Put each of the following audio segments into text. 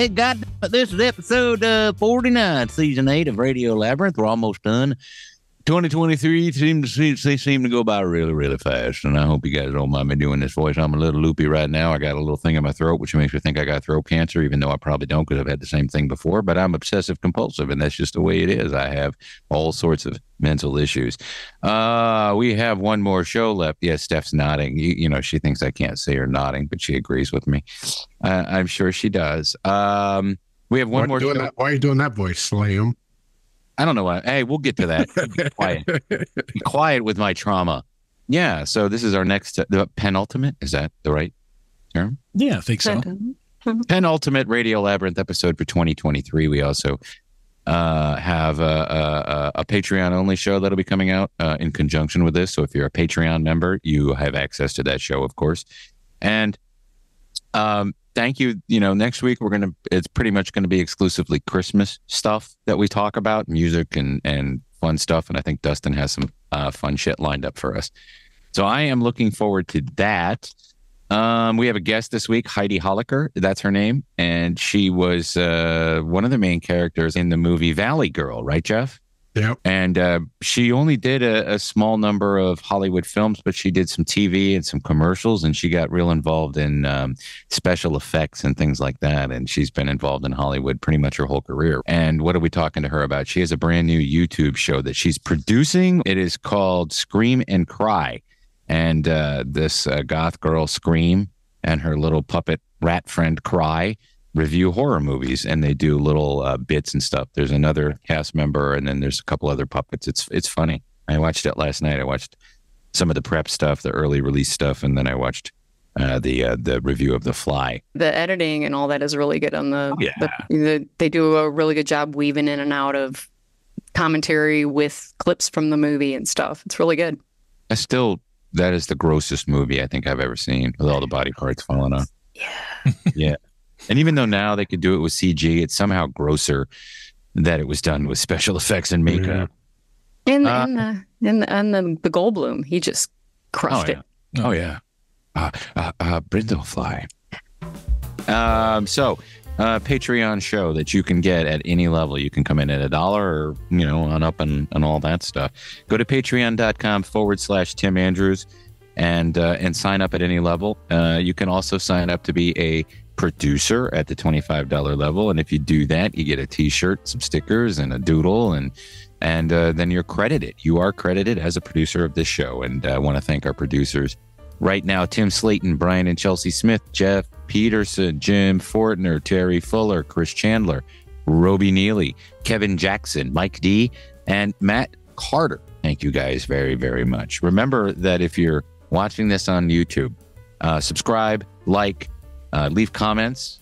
Hey, God, this is episode uh, 49, season 8 of Radio Labyrinth. We're almost done. 2023 seems to they seem to go by really, really fast. And I hope you guys don't mind me doing this voice. I'm a little loopy right now. I got a little thing in my throat, which makes me think I got throat cancer, even though I probably don't because I've had the same thing before. But I'm obsessive compulsive, and that's just the way it is. I have all sorts of mental issues. Uh, we have one more show left. Yes, Steph's nodding. You, you know, she thinks I can't say her nodding, but she agrees with me. Uh, I'm sure she does. Um, we have one why more. That, why are you doing that voice, Slam? I don't know why. Hey, we'll get to that. Be quiet. Be quiet with my trauma. Yeah. So this is our next, the penultimate. Is that the right term? Yeah, I think so. Penultimate Radio Labyrinth episode for 2023. We also uh, have a, a, a Patreon only show that'll be coming out uh, in conjunction with this. So if you're a Patreon member, you have access to that show, of course. And um, thank you. You know, next week we're gonna. It's pretty much going to be exclusively Christmas stuff that we talk about, music and and fun stuff. And I think Dustin has some uh, fun shit lined up for us. So I am looking forward to that. Um, we have a guest this week, Heidi Holicker. That's her name, and she was uh, one of the main characters in the movie Valley Girl, right, Jeff? Yep. And uh, she only did a, a small number of Hollywood films, but she did some TV and some commercials, and she got real involved in um, special effects and things like that. And she's been involved in Hollywood pretty much her whole career. And what are we talking to her about? She has a brand new YouTube show that she's producing. It is called Scream and Cry. And uh, this uh, goth girl, Scream, and her little puppet rat friend, Cry, review horror movies and they do little uh, bits and stuff. There's another cast member and then there's a couple other puppets. It's it's funny. I watched it last night. I watched some of the prep stuff, the early release stuff, and then I watched uh, the uh, the review of The Fly. The editing and all that is really good on the, Yeah. the, the they do a really good job weaving in and out of commentary with clips from the movie and stuff. It's really good. I still that is the grossest movie I think I've ever seen with all the body parts falling off. Yeah. yeah. And even though now they could do it with CG, it's somehow grosser that it was done with special effects and makeup. And Uh, and the and the, and the, the Goldblum, he just crushed oh, it. yeah. Oh yeah. Uh, uh, uh, Brundlefly. Um, so, uh, Patreon show that you can get at any level. You can come in at a dollar or, you know, on up and, and all that stuff. Go to patreon.com forward slash Tim Andrews and, uh, and sign up at any level. Uh, you can also sign up to be a producer at the $25 level. And if you do that, you get a t-shirt, some stickers and a doodle and, and uh, then you're credited. You are credited as a producer of this show. And I want to thank our producers right now Tim Slayton, Brian and Chelsea Smith, Jeff Peterson, Jim Fortner, Terry Fuller, Chris Chandler, Roby Neely, Kevin Jackson, Mike D, and Matt Carter. Thank you guys very, very much. Remember that if you're watching this on YouTube, uh, subscribe, like, uh, leave comments.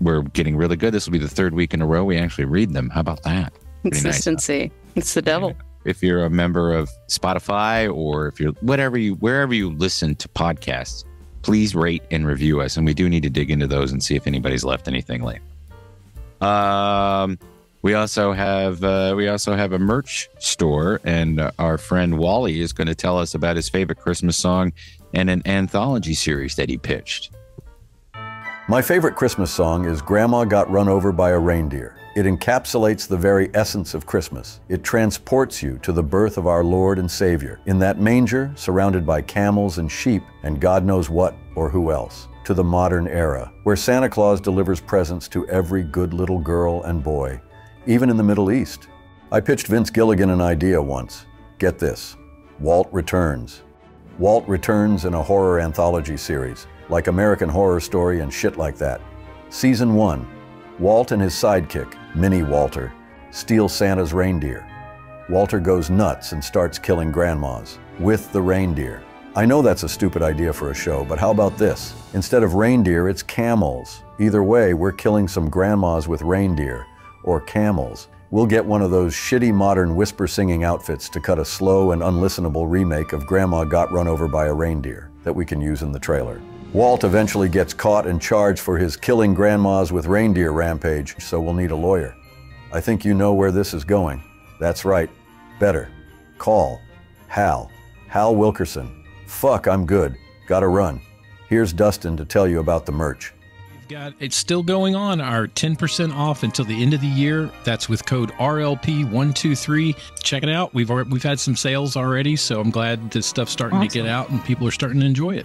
We're getting really good. This will be the third week in a row we actually read them. How about that? Pretty nice, huh? Consistency. It's the devil. if you're a member of Spotify or if you're whatever you wherever you listen to podcasts, please rate and review us. And we do need to dig into those and see if anybody's left anything late. Um, we also have uh, we also have a merch store, and uh, our friend Wally is going to tell us about his favorite Christmas song and an anthology series that he pitched. My favorite Christmas song is Grandma Got Run Over by a Reindeer. It encapsulates the very essence of Christmas. It transports you to the birth of our Lord and Savior in that manger surrounded by camels and sheep and God knows what or who else, to the modern era, where Santa Claus delivers presents to every good little girl and boy, even in the Middle East. I pitched Vince Gilligan an idea once. Get this Walt returns. Walt returns in a horror anthology series, like American Horror Story and shit like that. Season 1 Walt and his sidekick, Minnie Walter, steal Santa's reindeer. Walter goes nuts and starts killing grandmas with the reindeer. I know that's a stupid idea for a show, but how about this? Instead of reindeer, it's camels. Either way, we're killing some grandmas with reindeer or camels. We'll get one of those shitty modern whisper singing outfits to cut a slow and unlistenable remake of Grandma Got Run Over by a Reindeer that we can use in the trailer. Walt eventually gets caught and charged for his killing grandmas with reindeer rampage, so we'll need a lawyer. I think you know where this is going. That's right. Better. Call. Hal. Hal Wilkerson. Fuck, I'm good. Gotta run. Here's Dustin to tell you about the merch. got it's still going on. Our 10% off until the end of the year. That's with code RLP123. Check it out. We've already, we've had some sales already, so I'm glad this stuff's starting to get out and people are starting to enjoy it.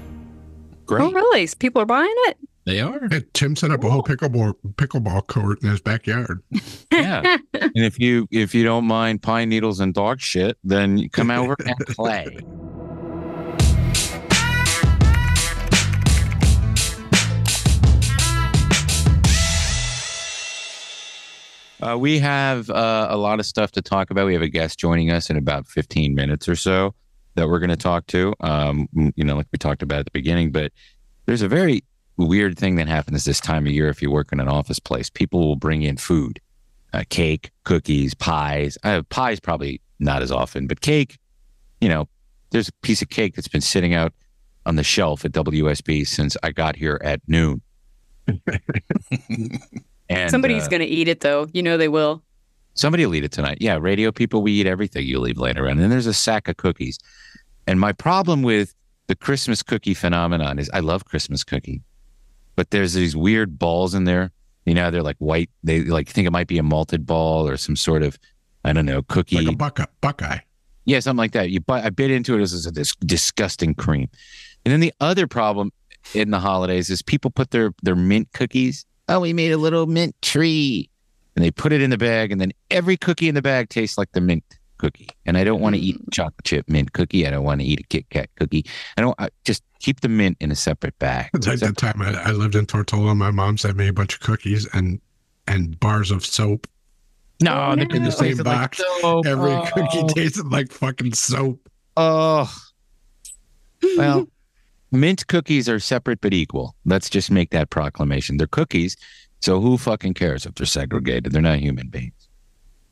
Great. Oh, really? People are buying it? They are. And Tim set up a whole pickleball pickleball court in his backyard. Yeah. and if you if you don't mind pine needles and dog shit, then you come over and play. Uh, we have uh, a lot of stuff to talk about. We have a guest joining us in about 15 minutes or so that we're going to talk to. Um, you know, like we talked about at the beginning, but there's a very weird thing that happens this time of year if you work in an office place. People will bring in food, uh, cake, cookies, pies. Uh, pies probably not as often, but cake. You know, there's a piece of cake that's been sitting out on the shelf at WSB since I got here at noon. and Somebody's uh, going to eat it, though. You know they will. Somebody will eat it tonight. Yeah, radio people, we eat everything you leave laying around. And then there's a sack of cookies. And my problem with the Christmas cookie phenomenon is I love Christmas cookie, but there's these weird balls in there. You know, they're like white. They like think it might be a malted ball or some sort of, I don't know, cookie. Like a buckeye. Buckeye. Yeah, something like that. You bite, I bit into it as this disgusting cream. And then the other problem in the holidays is people put their their mint cookies. Oh, we made a little mint tree, and they put it in the bag, and then every cookie in the bag tastes like the mint cookie. And I don't want to eat chocolate chip mint cookie. I don't want to eat a Kit Kat cookie. I don't. I just keep the mint in a separate bag. It's like the time I, I lived in Tortola, my mom sent me a bunch of cookies and and bars of soap no, no. in the same box. Every oh. cookie tasted like fucking soap. Oh, well, mint cookies are separate but equal. Let's just make that proclamation. They're cookies, so who fucking cares if they're segregated? They're not human beings.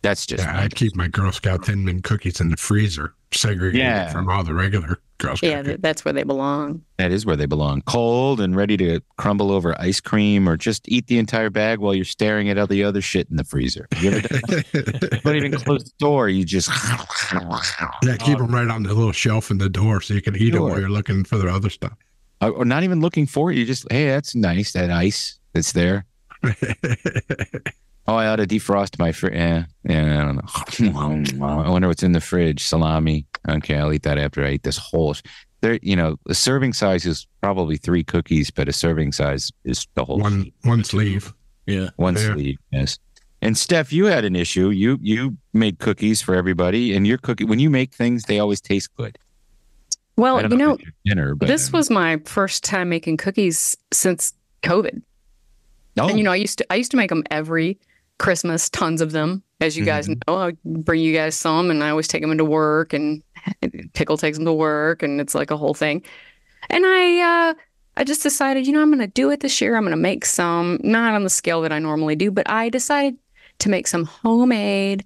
That's just Yeah, I'd keep my Girl Scout Thin Mint cookies in the freezer, segregated Yeah. from all the regular Girl Scout. Yeah, th- that's where they belong. that is where they belong. Cold and ready to crumble over ice cream, or just eat the entire bag while you're staring at all the other shit in the freezer. You ever done that? Don't even close the door. You just yeah, keep them right on the little shelf in the door so you can eat them while you're looking for the other stuff. or or not even looking for it. You just hey, that's nice. That ice that's there. Oh, I ought to defrost my fridge. Yeah, yeah, I don't know. I wonder what's in the fridge. Salami. Okay, I'll eat that after I eat this whole. There, you know, a serving size is probably three cookies, but a serving size is the whole one one sleeve. Yeah. one yeah. sleeve. Yes. And Steph, you had an issue. You you made cookies for everybody, and your cookie when you make things, they always taste good. Well, you if know, dinner, but this um, was my first time making cookies since COVID. oh, And you know, I used to I used to make them every Christmas, tons of them. As you guys Mm-hmm. know, I bring you guys some, and I always take them into work, and Pickle takes them to work, and it's like a whole thing. And I, uh, I just decided, you know, I'm going to do it this year. I'm going to make some, not on the scale that I normally do, but I decided to make some homemade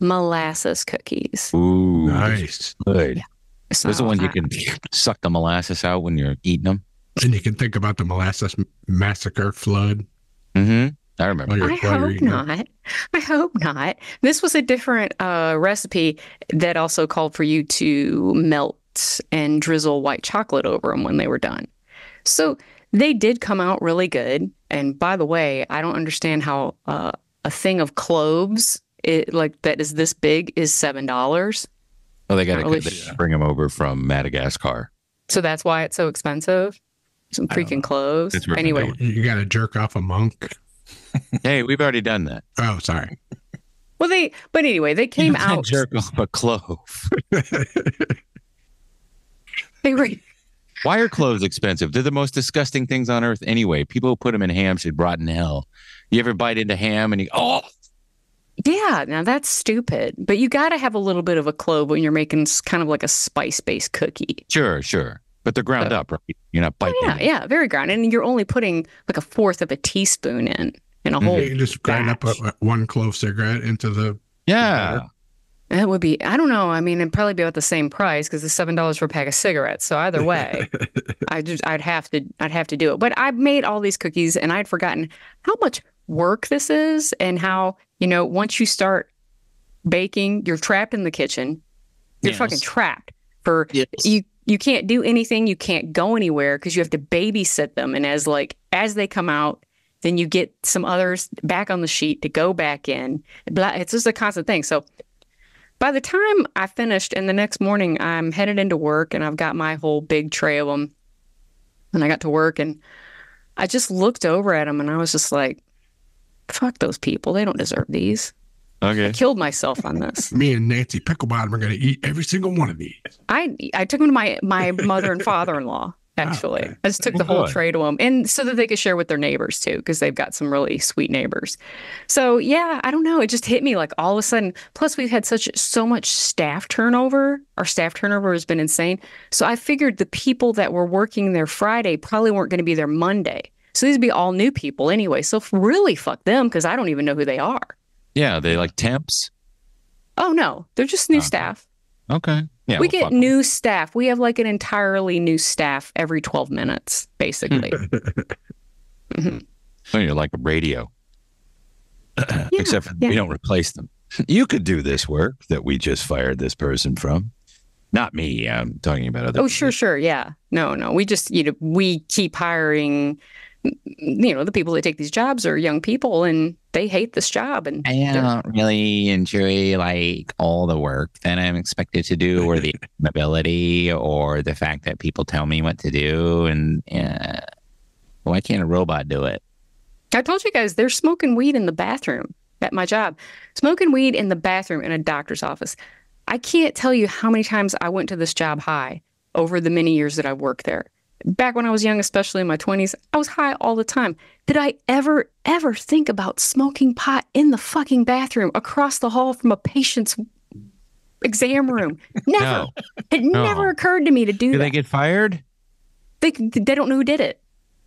molasses cookies. ooh, Nice. good. So Those are the ones you can suck the molasses out when you're eating them. And you can think about the molasses massacre flood. Mm-hmm. I remember. while you're, I hope eating it. not. I hope not. This was a different uh, recipe that also called for you to melt and drizzle white chocolate over them when they were done. So they did come out really good. And by the way, I don't understand how uh, a thing of cloves, it, like that is this big, is seven dollars. Oh, they got Not really to bring them over from Madagascar. So that's why it's so expensive. Some freaking cloves. Anyway, You got to jerk off a monk. Hey, we've already done that. Oh, sorry. well, they. But anyway, they came You out. Jerk off a clove. They were Why are cloves expensive? They're the most disgusting things on earth anyway. People who put them in ham should rot in hell. You ever bite into ham and you oh Yeah, now that's stupid. But you got to have a little bit of a clove when you're making kind of like a spice-based cookie. sure, sure. But they're ground up, right? You're not biting. Oh, yeah, yeah, very ground, and you're only putting like a fourth of a teaspoon in in a Mhm. whole. You can just grind up a, batch. one clove cigarette into the. Yeah. That would be. I don't know. I mean, it'd probably be about the same price because it's seven dollars for a pack of cigarettes. So either way, I just I'd have to I'd have to do it. But I made all these cookies, and I'd forgotten how much work this is, and how you know once you start baking, you're trapped in the kitchen. You're Yes. fucking trapped for Yes. you you can't do anything you can't go anywhere because you have to babysit them and as like as they come out then you get some others back on the sheet to go back in. It's just a constant thing. So by the time I finished, and the next morning I'm headed into work, and I've got my whole big tray of them, and I got to work, and I just looked over at them, and I was just like, "Fuck those people! They don't deserve these." I Okay. killed myself on this. Me and Nancy Picklebottom are going to eat every single one of these. I I took them to my my mother and father in law. Ah, actually, okay. I just took oh, the whole tray to them, and so that they could share with their neighbors too, because they've got some really sweet neighbors. So yeah, I don't know. It just hit me like all of a sudden. Plus, we've had such so much staff turnover. Our staff turnover has been insane. So I figured the people that were working there Friday probably weren't going to be there Monday. So these would be all new people anyway. So really, fuck them because I don't even know who they are. Yeah, they like temps. Oh no, they're just new Okay. staff. Okay. Yeah. we well, get new staff. We have like an entirely new staff every 12 minutes, basically. Hmm. Mm-hmm. Oh, you're like a radio. Except for yeah. we don't replace them. You could do this work that we just fired this person from. Not me. I'm talking about other. oh, sure, sure. Yeah. No, no. We just, you know, we keep hiring, you know, the people that take these jobs are young people and they hate this job. And I don't really enjoy like all the work that I'm expected to do, or the ability, or the fact that people tell me what to do, and uh, why can't a robot do it? I told you guys they're smoking weed in the bathroom at my job, smoking weed in the bathroom in a doctor's office. I can't tell you how many times I went to this job high over the many years that I worked there. Back when I was young, especially in my 20s, I was high all the time. Did I ever, ever think about smoking pot in the fucking bathroom across the hall from a patient's exam room? Never. No. It No. never occurred to me to do Do that. they get fired? they, they don't know who did it.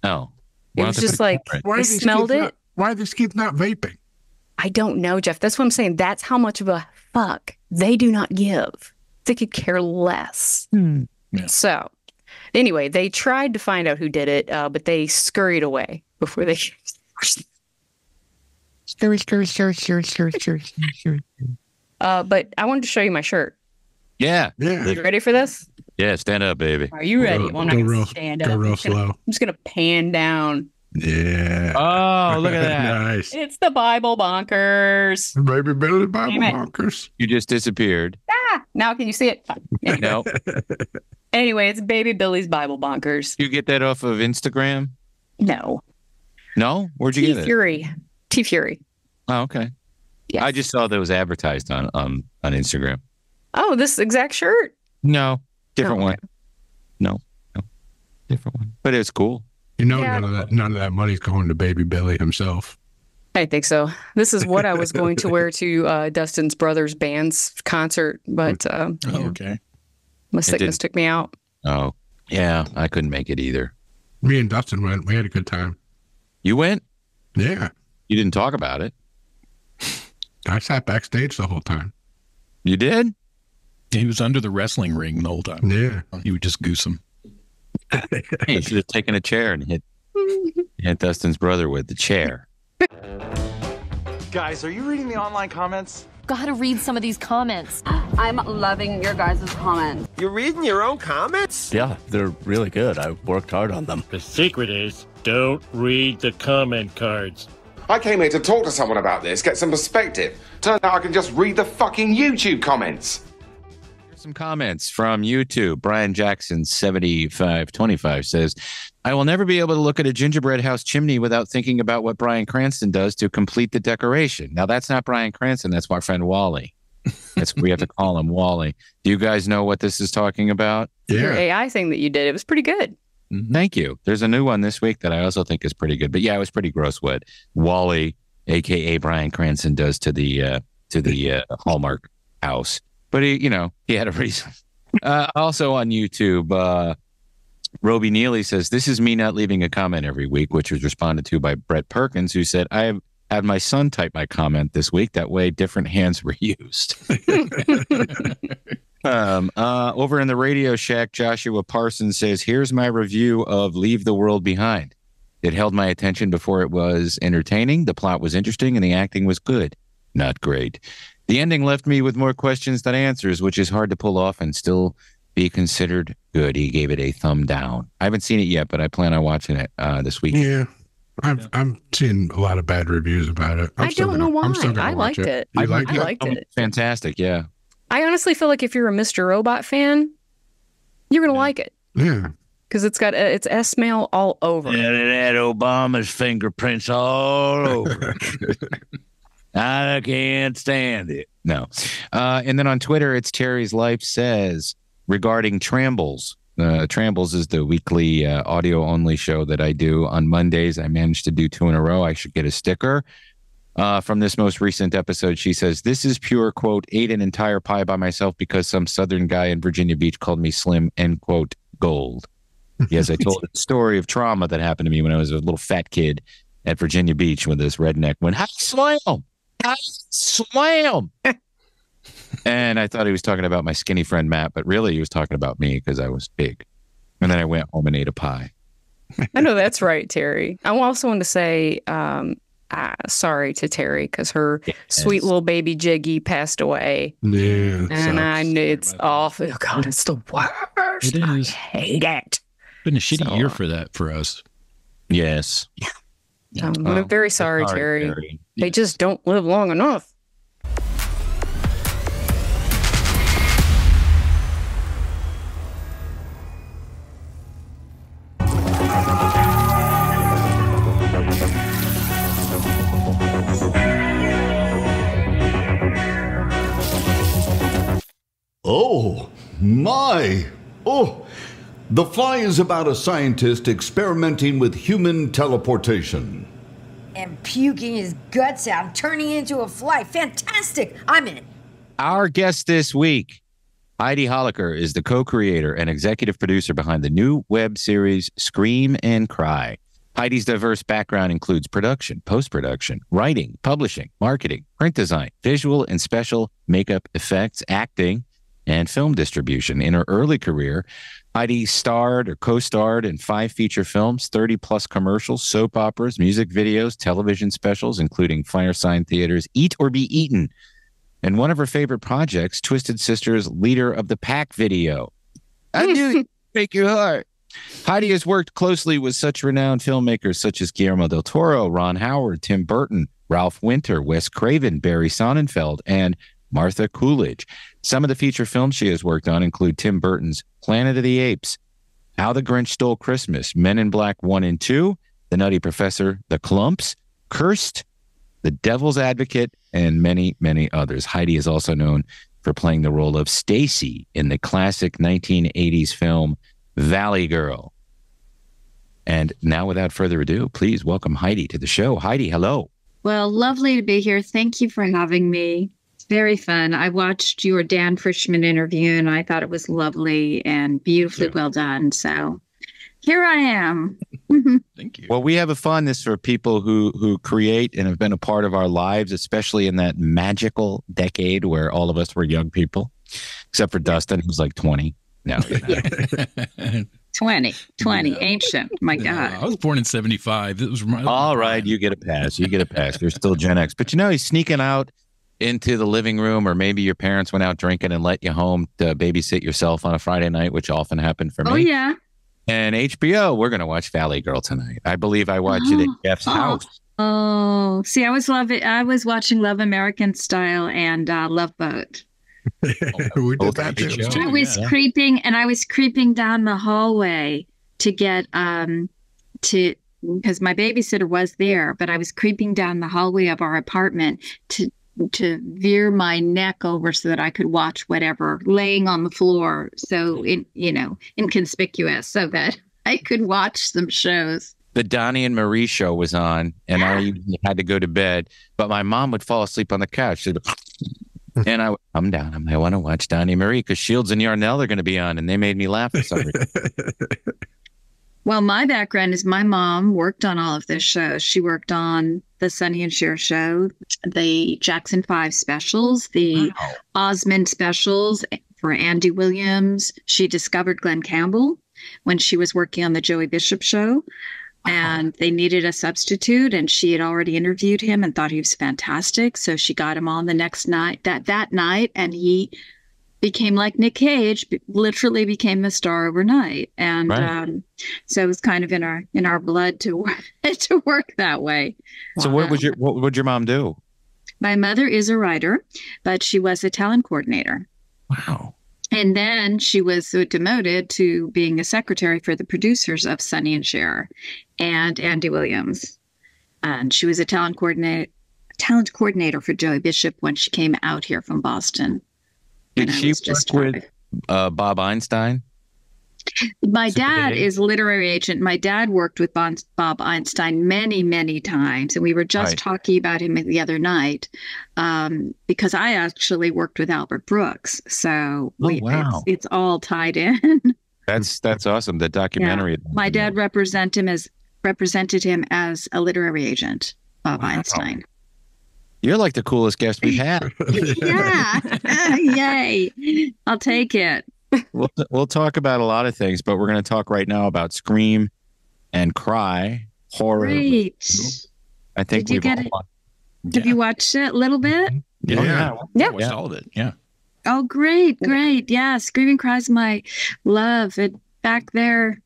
No. It was just like- culprit? Why They are these smelled it. Not, why are these kids not vaping? I don't know, Jeff. That's what I'm saying. That's how much of a fuck they do not give. They could care less. Hmm. Yeah. So, anyway, they tried to find out who did it, uh, but they scurried away before they. Scurry, scurry, scurry, scurry, scurry, scurry, scurry. Uh, but I wanted to show you my shirt. Yeah. Yeah. You ready for this? Yeah. Stand up, baby. Are you ready? Go- Well, I'm go not gonna real- stand Go up. real I'm just, gonna, slow. I'm just gonna pan down. Yeah. Oh, look at that. nice. It's the Bible bonkers. Baby Billy Bible Bonkers. You just disappeared. Ah, now can you see it? Fine. No. anyway, it's Baby Billy's Bible bonkers. You get that off of Instagram? No, No? Where'd you T get it? Fury, T Fury. Oh, okay. Yes. I just saw that it was advertised on um on Instagram. Oh, this exact shirt. No, different Oh, one. No, no, different one. But it's cool. You know, Yeah. none of that. None of that money's going to Baby Billy himself. I think so. This is what I was going to wear to uh, Dustin's brother's band's concert, but uh, Oh, yeah, okay. My sickness took me out. Oh, yeah. I couldn't make it either. Me and Dustin went. We had a good time. You went? Yeah. You didn't talk about it. I sat backstage the whole time. You did? He was under the wrestling ring the whole time. Yeah. He would just goose him. Hey, you should have taken a chair and hit hit Dustin's brother with the chair. Guys, are you reading the online comments? Gotta read some of these comments. I'm loving your guys' comments. You're reading your own comments? Yeah, they're really good. I worked hard on them. The secret is don't read the comment cards. I came here to talk to someone about this, get some perspective. Turns out I can just read the fucking YouTube comments. Here's some comments from YouTube. Brian Jackson, 7525 says, I will never be able to look at a gingerbread house chimney without thinking about what Bryan Cranston does to complete the decoration. Now, that's not Bryan Cranston. That's my friend Wally. That's we have to call him Wally. Do you guys know what this is talking about? Your AI thing that you did, it was pretty good. Thank you. There's a new one this week that I also think is pretty good. But yeah, it was pretty gross what Wally, aka Brian Cranston, does to the uh, to the uh, Hallmark house. But he, you know, he had a reason. Uh, also on YouTube, uh, Roby Neely says, "This is me not leaving a comment every week," which was responded to by Brett Perkins, who said, "I have had my son type my comment this week. That way, different hands were used." Um, uh, over in the Radio Shack, Joshua Parsons says, Here's my review of Leave the World Behind. It held my attention before it was entertaining. The plot was interesting and the acting was good. Not great. The ending left me with more questions than answers, which is hard to pull off and still be considered good. He gave it a thumb down. I haven't seen it yet, but I plan on watching it uh, this week. Yeah. I've I'm seeing a lot of bad reviews about it. I'm I don't know gonna- why. I'm still gonna I liked it. You I, liked I it? liked it. Fantastic. Yeah. I honestly feel like if you're a Mr. Robot fan, you're gonna like it Yeah. because it's got it's Esmail all over. Yeah, it had Obama's fingerprints all over. I can't stand it. No. Uh, and then on Twitter, it's Terry's Life Says regarding Trambles. Uh, Trambles is the weekly uh, audio only show that I do on Mondays. I managed to do two in a row. I should get a sticker. Uh, from this most recent episode, she says, This is pure quote, ate an entire pie by myself because some southern guy in Virginia Beach called me slim, end quote, gold. Yes, I told a story of trauma that happened to me when I was a little fat kid at Virginia Beach when this redneck went, Hi, slam! Hi, slam! and I thought he was talking about my skinny friend Matt, but really he was talking about me because I was big. And then I went home and ate a pie. I know that's right, Terry. I also want to say um, uh, sorry to Terry because her sweet little baby Jiggy passed away, Yeah. and I knew it's awful. Oh, God, it's the worst. It I hate it. Been a shitty So, year uh, for that for us. Yes. Um, Oh, I'm very sorry, sorry, Terry. Terry. They just don't live long enough. Oh, my. Oh, The Fly is about a scientist experimenting with human teleportation. And puking his guts out, turning into a fly. Fantastic! I'm in. Our guest this week, Heidi Holicker, is the co creator and executive producer behind the new web series Scream and Cry. Heidi's diverse background includes production, post production, writing, publishing, marketing, print design, visual and special makeup effects, acting, and film distribution. In her early career, Heidi starred or co starred in five feature films, 30 plus commercials, soap operas, music videos, television specials, including Firesign Theatre's Eat or Be Eaten. And one of her favorite projects, Twisted Sister's Leader of the Pack video. I knew you'd break your heart. Heidi has worked closely with such renowned filmmakers such as Guillermo del Toro, Ron Howard, Tim Burton, Ralph Winter, Wes Craven, Barry Sonnenfeld, and Martha Coolidge. Some of the feature films she has worked on include Tim Burton's Planet of the Apes, How the Grinch Stole Christmas, Men in Black 1 and 2, The Nutty Professor, The Klumps, Cursed, The Devil's Advocate, and many, many others. Heidi is also known for playing the role of Stacy in the classic 1980s film Valley Girl. And now, without further ado, please welcome Heidi to the show. Heidi, hello. Well, lovely to be here. Thank you for having me. It's very fun. I watched your Dan Frischman interview and I thought it was lovely and beautifully well done. So here I am. Thank you. Well, we have a fondness for people who who create and have been a part of our lives, especially in that magical decade where all of us were young people, except for Dustin, who's like 20. No, you know. 20, 20, ancient. My I God. I was born in 75. It was my, All right, you get a pass. You get a pass. You're still Gen X. But you know, he's sneaking out into the living room, or maybe your parents went out drinking and let you home to babysit yourself on a Friday night, which often happened for me. Oh, yeah. And HBO, we're going to watch Valley Girl tonight. I believe I watched it at Jeff's Oh. house. Oh, see, I was loving, I was watching Love American Style and uh, Love Boat. we did that too. I was creeping and I was creeping down the hallway to get um to because my babysitter was there, but I was creeping down the hallway of our apartment to to veer my neck over so that I could watch whatever laying on the floor, so in you know inconspicuous, so that I could watch some shows. the Donnie and Marie show was on, and I had to go to bed, but my mom would fall asleep on the couch. And I would come down. I'm, I want to watch Donnie and Marie because Shields and Yarnell are going to be on, and they made me laugh for some reason. Well, my background is my mom worked on all of this shows. She worked on the Sonny and Cher show, the Jackson Five specials, the Osmond specials for Andy Williams. She discovered Glen Campbell when she was working on the Joey Bishop show. And they needed a substitute, and she had already interviewed him and thought he was fantastic. So she got him on the next night, that that night, and he became like Nick Cage, literally became a star overnight, and Right. um, so it was kind of in our in our blood to work to work that way. So what would your what would your mom do? My mother is a writer, but she was a talent coordinator. Wow. And then she was demoted to being a secretary for the producers of Sonny and Cher and Andy Williams. And she was a talent coordinator talent coordinator for Joey Bishop when she came out here from Boston. Did she was just work with uh, Bob Einstein? My Super dad big. is literary agent. My dad worked with Bon- Bob Einstein many, many times, and we were just Right. talking about him the other night um, because I actually worked with Albert Brooks. So we, Oh, wow. it's, it's all tied in. That's that's awesome. The documentary. My dad represent him as represented him as a literary agent, Bob Einstein. You're like the coolest guest we've had. yeah, yay! I'll take it. we'll we'll talk about a lot of things, but we're going to talk right now about Scream and Cry horror. Great. I think Did you we've get all. it? Have you watched it a little bit? Mm-hmm. Yeah, yeah. yeah. Watched all of it. Yeah. Oh, great, great. Yeah, Screaming Cries my love. It back there.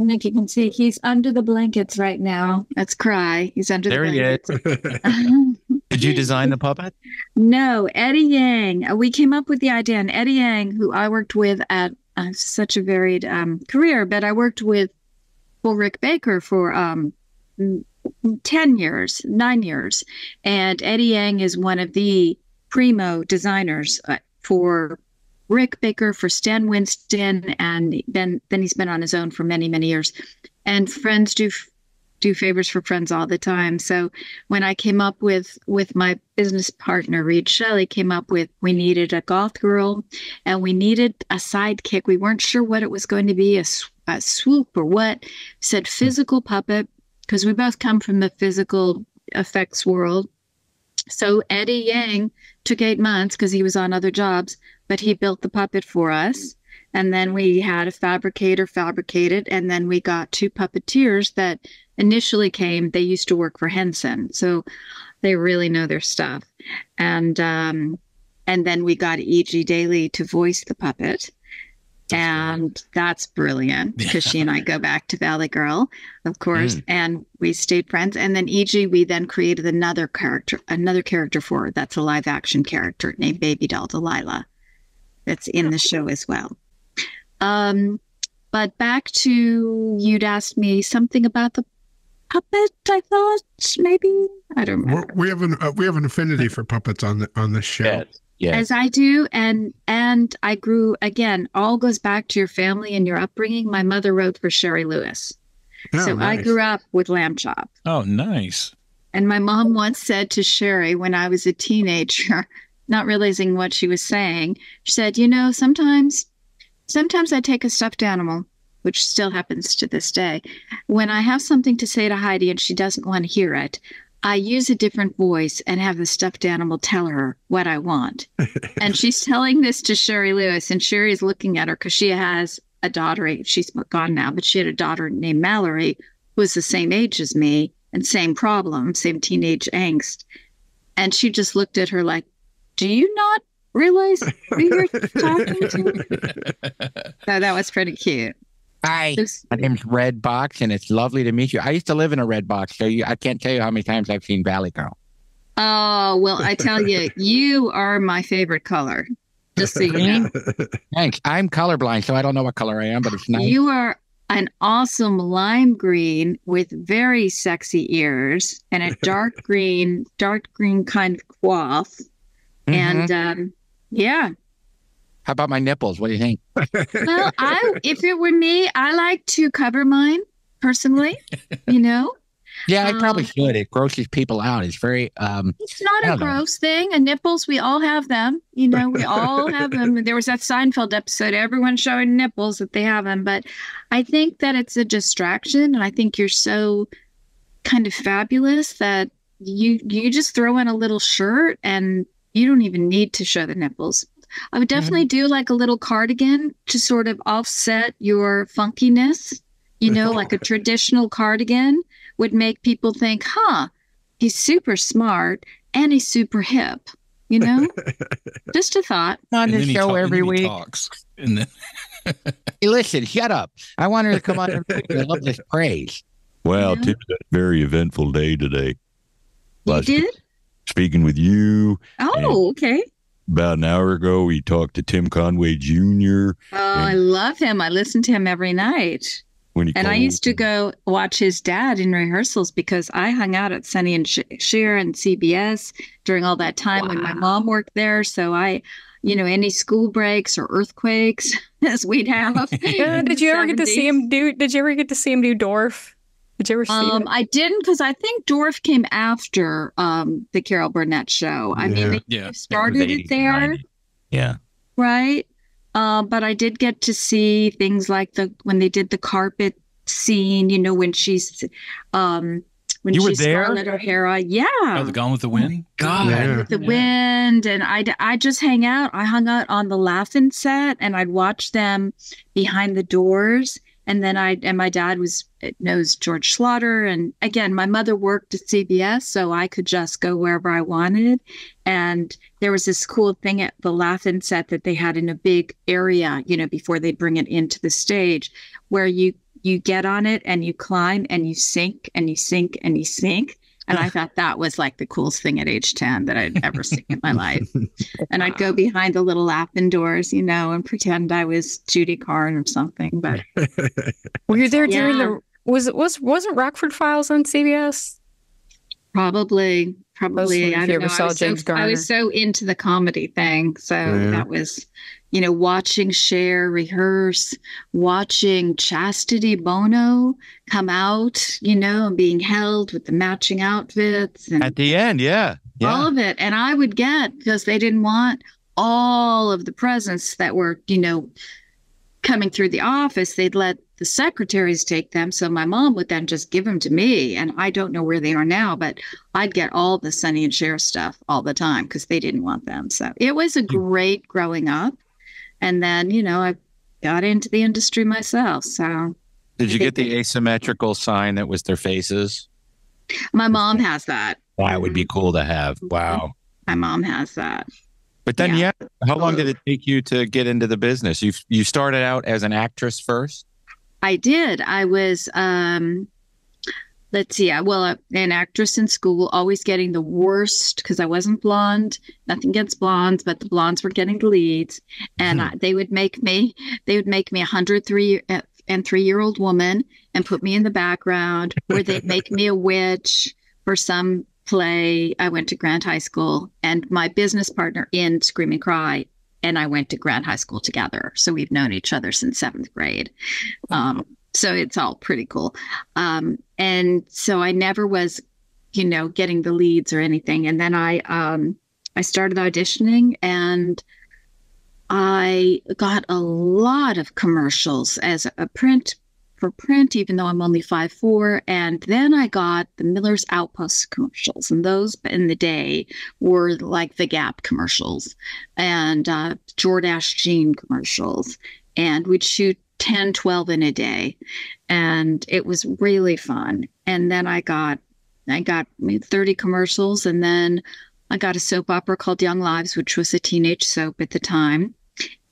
I think you can see he's under the blankets right now. That's Cry. He's under There the he is. Did you design the puppet? no, Eddie Yang. Uh, We came up with the idea, and Eddie Yang, who I worked with at uh, such a varied um, career, but I worked with Rick Baker for um, mm, 10 years, nine years. And Eddie Yang is one of the primo designers uh, for Rick Baker, for Stan Winston, and then, then he's been on his own for many, many years. And friends do do favors for friends all the time. So when I came up with with my business partner Reed Shelley came up with we needed a goth girl and we needed a sidekick. We weren't sure what it was going to be a, a swoop or what. Said hmm. physical puppet because we both come from the physical effects world. So Eddie Yang took eight months because he was on other jobs, but he built the puppet for us. And then we had a fabricator fabricate it. and then we got two puppeteers that initially came. They used to work for Henson, so they really know their stuff. And um, and then we got E.G. Daily to voice the puppet, and that's brilliant because she and I go back to Valley Girl, of course, Mm. and we stayed friends. And then E.G. we then created another character, another character for her. That's a live action character named Baby Doll Delilah. That's in the show as well. Um, but back to you'd asked me something about the puppet. I thought maybe I don't remember. We're, we have an uh, we have an affinity for puppets on the on the show. As I do, and and I grew again. All goes back to your family and your upbringing. My mother wrote for Shari Lewis, Oh, so I grew up with Lamb Chop. Oh, nice. And my mom once said to Sherry when I was a teenager, not realizing what she was saying, she said, You know, sometimes, sometimes I take a stuffed animal, which still happens to this day. When I have something to say to Heidi and she doesn't want to hear it, I use a different voice and have the stuffed animal tell her what I want. and she's telling this to Shari Lewis, and Shari's looking at her because she has a daughter. She's gone now, but she had a daughter named Mallory who was the same age as me and same problem, same teenage angst. And she just looked at her like, Do you not realize who you're talking to? So that was pretty cute. Hi, my name's Red Box, and it's lovely to meet you. I used to live in a red box, so you, I can't tell you how many times I've seen Valley Girl. Oh, well, I tell you, you are my favorite color. Just so you know. Thanks. I'm colorblind, so I don't know what color I am, but it's nice. You are an awesome lime green with very sexy ears and a dark green, dark green kind of coif. And um, yeah. How about my nipples? What do you think? Well, I if it were me, I like to cover mine personally, you know. Yeah, I probably Um, should. It grosses people out. It's very um It's not a don't know. gross thing. And nipples, we all have them. You know, we all have them. There was that Seinfeld episode, everyone showing nipples that they have them. But I think that it's a distraction. And I think you're so kind of fabulous that you you just throw in a little shirt and you don't even need to show the nipples. I would definitely mm-hmm. do like a little cardigan to sort of offset your funkiness. You know, like a traditional cardigan would make people think, huh, he's super smart and he's super hip. You know, just a thought. On And the then he show talk- and every then he week. talks. And then Hey, listen, shut up. I want her to come on and I love this praise. Well, Yeah. Tim's had a very eventful day today. You Last- did? Speaking with you Oh, okay. About an hour ago, we talked to Tim Conway Jr. Oh, I love him. I listen to him every night. when he And I called. used to go watch his dad in rehearsals because I hung out at Sonny and Sh- Cher and CBS during all that time when my mom worked there. So I, you know, any school breaks or earthquakes as we'd have. Did you ever get to see him do? Did you ever get to see him do Dorf? Did you ever see Um, it? I didn't because I think Dorf came after um, the Carol Burnett show. I mean, they Yeah. started it there, Yeah. right? Uh, but I did get to see things like the when they did the carpet scene. You know, when she's um, when You were she's there? Scarlett O'Hara. Yeah. oh, the Gone with the Wind. God, Yeah. with the wind and I I just hang out. I hung out on the Laugh-In set and I'd watch them behind the doors. And then I and my dad was knows George Schlatter and again my mother worked at CBS so I could just go wherever I wanted. And there was this cool thing at the Laugh-In set that they had in a big area, you know, before they bring it into the stage, where you you get on it and you climb and you sink and you sink and you sink. And I thought that was like the coolest thing at age 10 that I'd ever seen in my life. And I'd go behind the little Laugh-In doors, you know, and pretend I was Judy Carne or something. But Were you there during Yeah. the? Was it was wasn't Rockford Files on CBS? probably, probably, I you don't ever know. I saw was, James so, I was so into the comedy thing. So Yeah. that was, you know, watching Cher rehearse, watching Chastity Bono come out, you know, and being held with the matching outfits and At the end, yeah. Yeah. all of it. And I would get because they didn't want all of the presents that were, you know, coming through the office. They'd let the secretaries take them. So my mom would then just give them to me. And I don't know where they are now, but I'd get all the Sonny and Cher stuff all the time because they didn't want them. So it was a great growing up. And then, you know, I got into the industry myself. So Did you get the asymmetrical sign that was their faces? my mom has that. That would be cool to have. Wow. My mom has that. But then, yeah. How long did it take you to get into the business? You you started out as an actress first. I did. I was, um, let's see, I, well, uh, an actress in school, always getting the worst because I wasn't blonde. Nothing against blondes, but the blondes were getting the leads, and I, they would make me, they would make me a hundred three uh, and three year old woman and put me in the background, or they'd make me a witch for some play. I went to Grant High School, and my business partner in Scream and Cry and I went to Grant High School together. So we've known each other since seventh grade. Um, so it's all pretty cool. Um, and so I never was, you know, getting the leads or anything. And then I, um, I started auditioning and I got a lot of commercials as a print for print, even though I'm only five four. And then I got the Miller's Outpost commercials, and those in the day were like the Gap commercials and uh, Jordache jean commercials. And we'd shoot 10, 12 in a day. And it was really fun. And then I got, I got 30 commercials. And then I got a soap opera called Young Lives, which was a teenage soap at the time.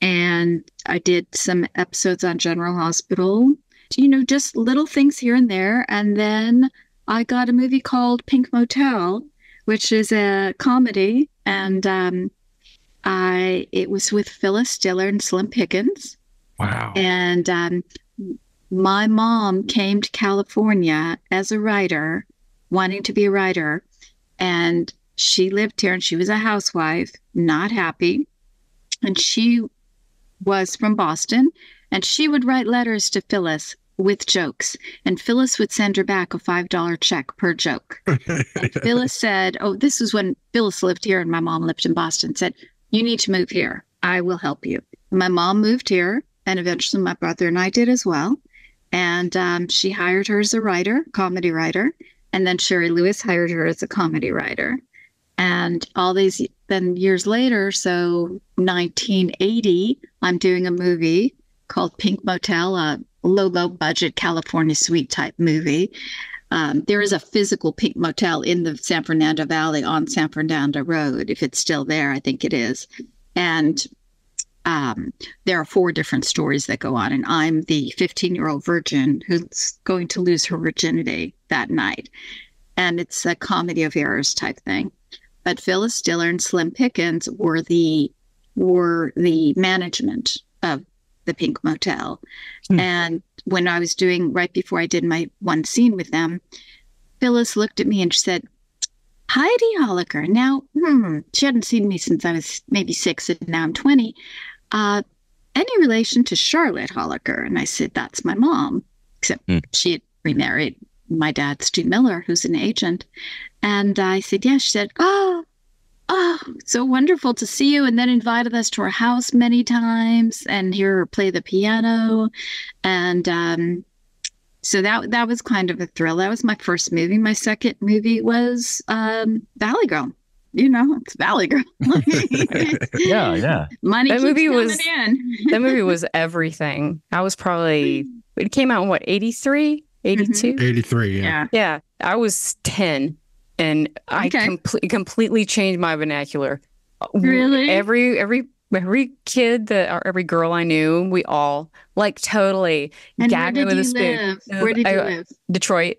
And I did some episodes on General Hospital, you know, just little things here and there. And then I got a movie called Pink Motel, which is a comedy. And um, I it was with Phyllis Diller and Slim Pickens. Wow. And um, my mom came to California as a writer, wanting to be a writer. And she lived here and she was a housewife, not happy. And she was from Boston. And she would write letters to Phyllis with jokes. And Phyllis would send her back a $5 check per joke. Phyllis said, Oh, this was when Phyllis lived here and my mom lived in Boston, said, You need to move here. I will help you. My mom moved here, and eventually my brother and I did as well. And um, she hired her as a writer, comedy writer. And then Shari Lewis hired her as a comedy writer. And all these, then years later, so 1980, I'm doing a movie called Pink Motel, a low, low budget California suite type movie. Um, there is a physical pink motel in the San Fernando Valley on San Fernando Road. If it's still there, I think it is. And um, there are four different stories that go on, and I'm the 15 year old virgin who's going to lose her virginity that night. And it's a comedy of errors type thing. But Phyllis Diller and Slim Pickens were the were the management of the Pink Motel. Hmm. And when I was doing right before I did my one scene with them, Phyllis looked at me and she said, Heidi Holicker. Now, hmm, she hadn't seen me since I was maybe six, and now I'm 20. Uh, any relation to Charlotte Holicker? And I said, That's my mom, except Hmm. she had remarried my dad, Stu Miller, who's an agent. And I said, Yeah. She said, Oh, oh, so wonderful to see you. And then invited us to her house many times and hear her play the piano. And um, so that that was kind of a thrill. That was my first movie. My second movie was um, Valley Girl. You know, it's Valley Girl. yeah, yeah. Money that movie was in. that movie was everything. I was probably it came out in what 83, 82? Mm-hmm. 83, yeah. Yeah, I was 10 and I Okay. comple- completely changed my vernacular. Really? Every every every kid that or every girl I knew, we all like totally And gagged me with you a spoon. live? Where uh, did you I- live? Detroit.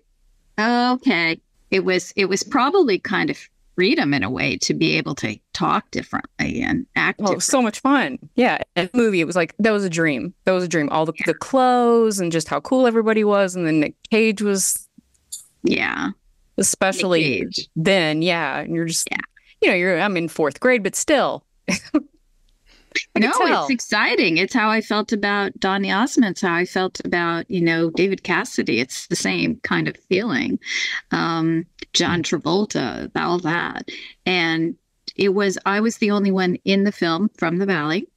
Okay. It was it was probably kind of freedom in a way to be able to talk differently and act Oh, it was so much fun. Yeah. And the movie, it was like, that was a dream. That was a dream. All the, the clothes and just how cool everybody was. And then Nick Cage was, yeah. Especially then. Yeah. And you're just, yeah. you know, you're, I'm in fourth grade, but still. No, tell. it's exciting. It's how I felt about Donny Osmond. It's how I felt about, you know, David Cassidy. It's the same kind of feeling. Um, John Travolta, all that. And it was, I was the only one in the film from the Valley.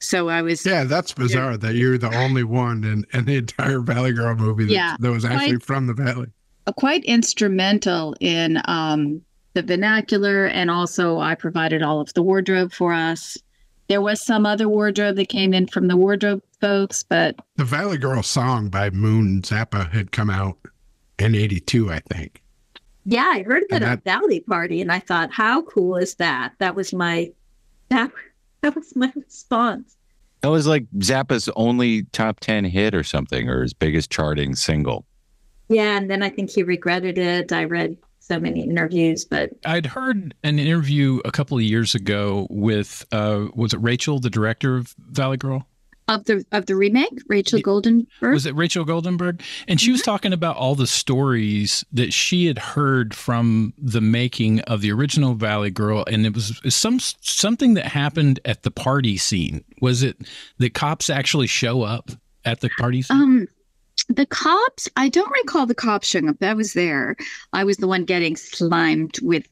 So I was. Yeah, that's bizarre that you're the only one in, in the entire Valley Girl movie that, Yeah. that was actually Quite- from the Valley. uh, quite instrumental in um, the vernacular, and also I provided all of the wardrobe for us. There was some other wardrobe that came in from the wardrobe folks, but The Valley Girl song by Moon Zappa had come out in 82, I think. Yeah, I heard that And at a Valley party, and I thought, how cool is that? That was my that that was my response. That was like Zappa's only top 10 hit or something, or his biggest charting single. Yeah, and then I think he regretted it. I read so many interviews, but I'd heard an interview a couple of years ago with uh was it Rachel, the director of Valley Girl? of the of the remake, Rachel Goldenberg. Was it Rachel Goldenberg? And she was talking about all the stories that she had heard from the making of the original Valley Girl, and it was some something that happened at the party scene. Was it the cops actually show up at the party scene? Um, the cops. I don't recall the cops showing up. I was there. I was the one getting slimed with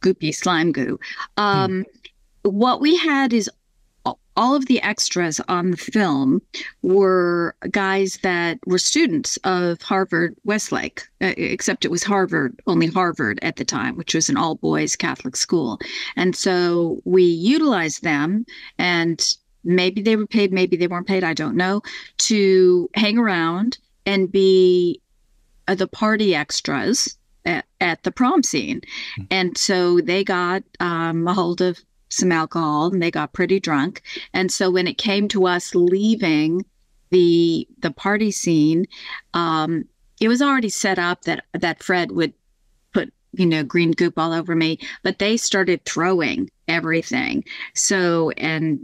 goopy slime goo. Um, What we had is all of the extras on the film were guys that were students of Harvard Westlake, uh, except it was Harvard, only Harvard at the time, which was an all boys Catholic school. And so we utilized them and maybe they were paid, maybe they weren't paid, I don't know, to hang around and be uh, the party extras at, at the prom scene. And so they got um, a hold of some alcohol and they got pretty drunk. And so when it came to us leaving the the party scene, um, it was already set up that that Fred would put you know green goop all over me, but they started throwing everything. So and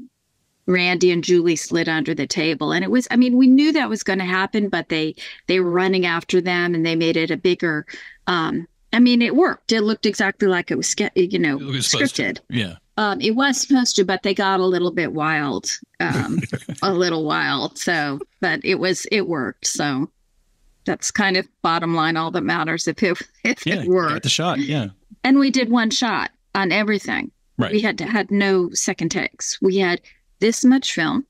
Randy and Julie slid under the table and it was I mean we knew that was going to happen but they they were running after them and they made it a bigger um I mean it worked it looked exactly like it was you know It was scripted Yeah. um it was supposed to but they got a little bit wild um a little wild so but it was it worked so that's kind of bottom line all that matters if it if Yeah. it worked the shot. Yeah. and we did one shot on everything. Right. We had had no second takes. We had this much film,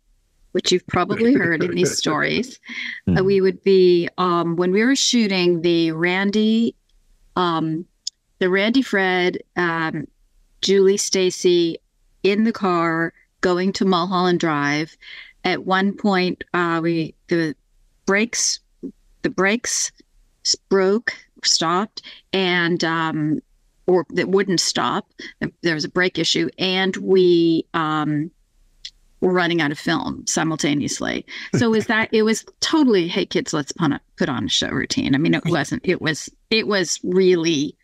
which you've probably heard in these stories. Uh, we would be um, when we were shooting the Randy, um, the Randy Fred, um, Julie Stacy in the car going to Mulholland Drive. At one point, uh, we the brakes the brakes broke stopped, and um, or that wouldn't stop. There was a brake issue, and we um, were running out of film simultaneously. So was that it was totally, hey kids, let's put on, put on a show routine. I mean, it wasn't. It was it was really.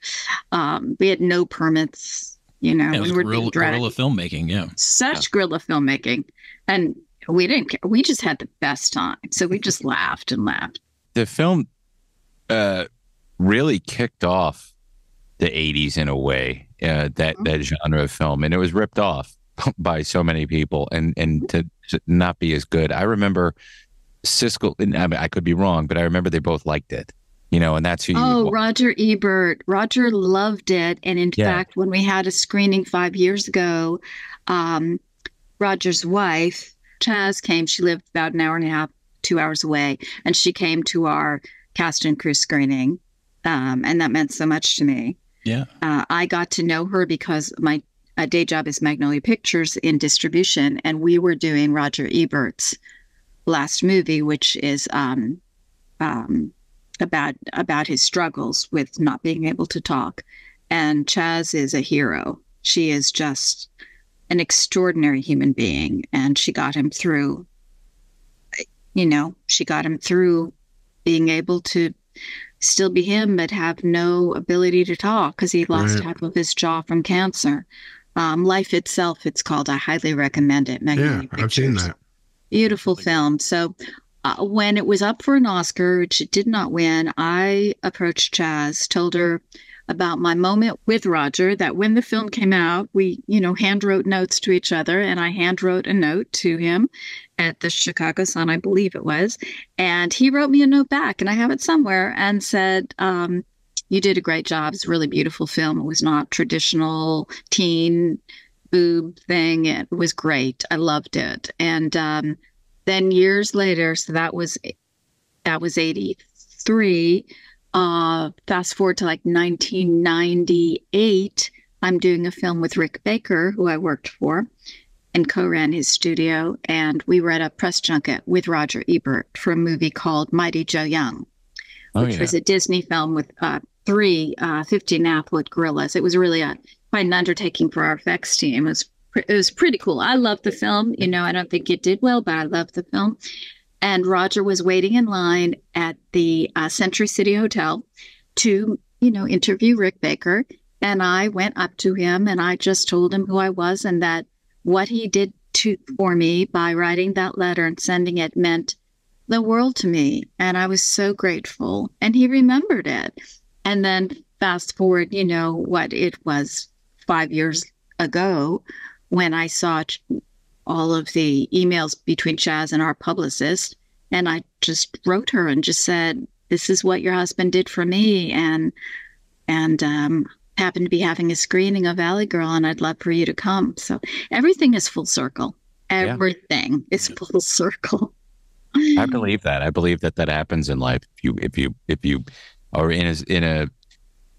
Um, we had no permits. You know, Yeah, it was we were guerrilla, dreading- guerrilla filmmaking. Yeah. such guerrilla filmmaking, and we didn't care. We just had the best time. So we just laughed and laughed. the film uh, really kicked off the 80s in a way uh, that that genre of film and it was ripped off by so many people and and to, to not be as good i remember siskel and I, mean, I could be wrong but i remember they both liked it you know and that's who you Oh, Roger Ebert. Roger loved it. And in Yeah. fact, when we had a screening five years ago, um, Roger's wife, Chaz, came. She lived about an hour and a half, two hours away. And she came to our cast and crew screening. Um, and that meant so much to me. Yeah. Uh, I got to know her because my uh, day job is Magnolia Pictures in distribution. And we were doing Roger Ebert's last movie, which is um, um, about about his struggles with not being able to talk. And Chaz is a hero. She is just an extraordinary human being, and she got him through. You know, she got him through being able to still be him, but have no ability to talk because he lost Right. half of his jaw from cancer. Um, Life itself, it's called. I highly recommend it. Yeah, Magnolia I've seen that. Beautiful film. So uh, when it was up for an Oscar, which it did not win, I approached Chaz, told her about my moment with Roger. That when the film came out, we, you know, handwrote notes to each other, and I handwrote a note to him at the Chicago Sun, I believe it was, and he wrote me a note back, and I have it somewhere, and said. Um, you did a great job. It's a really beautiful film. It was not traditional teen boob thing. It was great. I loved it. And um, then years later, so that was that was eighty three. Uh, fast forward to like nineteen ninety eight. I'm doing a film with Rick Baker, who I worked for, and co-ran his studio. And we were at a press junket with Roger Ebert for a movie called Mighty Joe Young Oh, which yeah. was a Disney film with uh, three uh, 50 Naplet gorillas. It was really a quite an undertaking for our effects team. It was pre- it was pretty cool. I loved the film. You know, I don't think it did well, but I loved the film. And Roger was waiting in line at the uh, Century City Hotel to, you know, interview Rick Baker. And I went up to him and I just told him who I was and that what he did to for me by writing that letter and sending it meant the world to me. And I was so grateful. And he remembered it. And then fast forward, you know, what it was five years ago when I saw all of the emails between Chaz and our publicist. And I just wrote her and just said, This is what your husband did for me. And, and, um, happened to be having a screening of Valley Girl and I'd love for you to come. So everything is full circle. Everything is full circle. I believe that. I believe that that happens in life. If you if you if you are in a in a,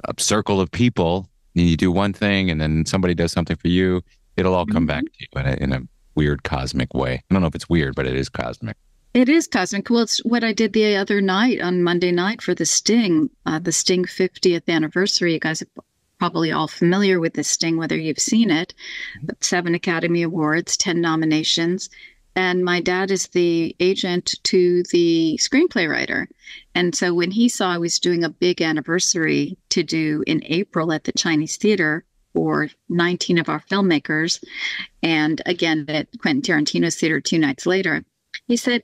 a circle of people and you do one thing and then somebody does something for you, it'll all come back to you in a, in a weird cosmic way. I don't know if it's weird, but it is cosmic. It is cosmic. Well, it's what I did the other night on Monday night for the Sting, uh, the Sting 50th anniversary. You guys are probably all familiar with the Sting, whether you've seen it. Seven Academy Awards, 10 nominations. And my dad is the agent to the screenplay writer. And so when he saw I was doing a big anniversary to do in April at the Chinese Theater for 19 of our filmmakers, and again at Quentin Tarantino's theater two nights later, he said,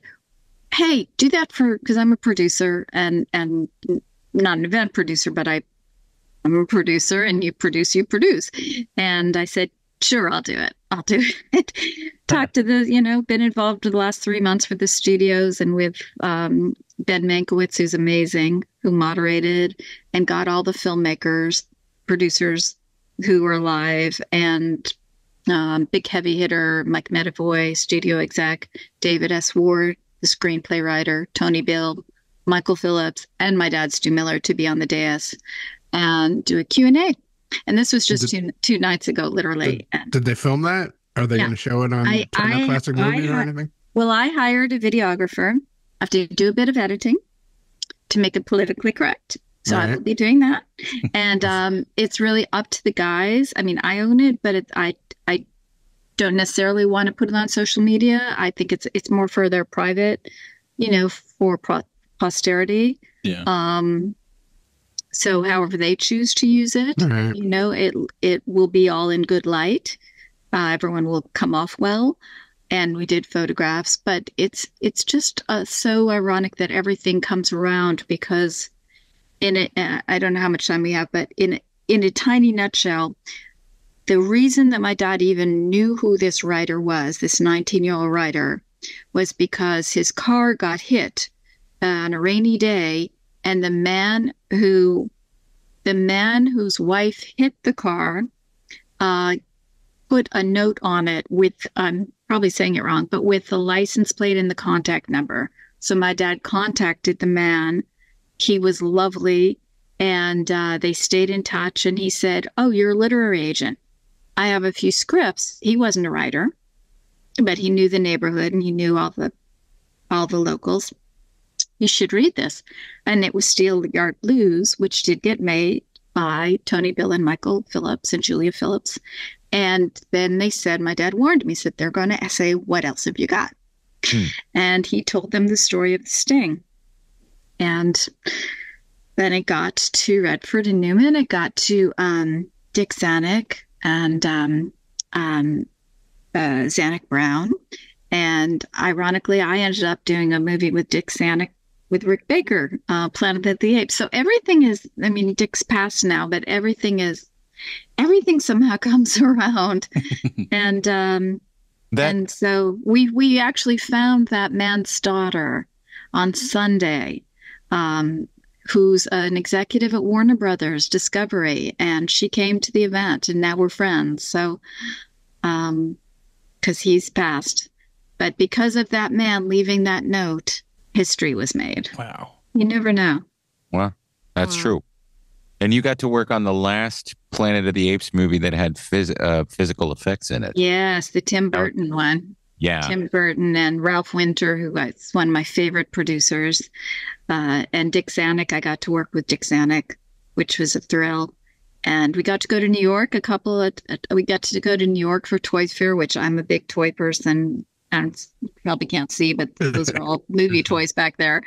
hey do that for because i'm a producer and and not an event producer but i i'm a producer and you produce you produce and i said sure i'll do it i'll do it talked to the you know been involved the last three months with the studios and with um, ben mankiewicz who's amazing who moderated and got all the filmmakers producers who were alive and um, big heavy hitter Mike Medavoy, studio exec, David S. Ward, the screenplay writer, Tony Bill, Michael Phillips, and my dad Stu Miller to be on the dais and do a Q&A. And this was just two, two nights ago, literally. Did, did they film that? Are they Yeah. going to show it on I- Turner I- Classic I Movies or anything? Well, I hired a videographer. I have to do a bit of editing to make it politically correct. So I will be doing that. and um, it's really up to the guys. I mean, I own it, but it, I I don't necessarily want to put it on social media. I think it's it's more for their private, you know, for pro- posterity. Yeah. Um, so however they choose to use it, right. you know, it it will be all in good light. Uh, everyone will come off well, and we did photographs. But it's it's just uh, so ironic that everything comes around because in it, uh, I don't know how much time we have, but in in a tiny nutshell, the reason that my dad even knew who this writer was, this 19 year old writer, was because his car got hit on a rainy day, and the man who the man whose wife hit the car uh, put a note on it with I'm probably saying it wrong, but with the license plate and the contact number. So my dad contacted the man. He was lovely, and uh, they stayed in touch. And he said, "Oh, you're a literary agent. I have a few scripts." He wasn't a writer, but he knew the neighborhood and he knew all the all the locals. You should read this. And it was Steel Yard Blues, which did get made by Tony Bill and Michael Phillips and Julia Phillips. And then they said, my dad warned me, said, they're going to say, what else have you got? And he told them the story of the sting. And then it got to Redford and Newman. It got to um, Dick Zanuck and um, um, uh, Zanuck Brown. And ironically, I ended up doing a movie with Dick Zanuck with Rick Baker, uh, Planet of the Apes. So everything is, I mean, Dick's passed now, but everything is, everything somehow comes around. and, um, That- and so we, we actually found that man's daughter on Sunday, um, who's an executive at Warner Brothers Discovery, and she came to the event, and now we're friends. So, um, because he's passed, but because of that man leaving that note, history was made. Wow. You never know. Well, that's true. And you got to work on the last Planet of the Apes movie that had phys- uh, physical effects in it. Yes, the Tim Burton one. Yeah. Tim Burton and Ralph Winter, who is one of my favorite producers, uh, and Dick Zanuck. I got to work with Dick Zanuck, which was a thrill. And we got to go to New York a couple of, we got to go to New York for Toy Fair, which I'm a big toy person. And probably can't see, but those are all movie toys back there.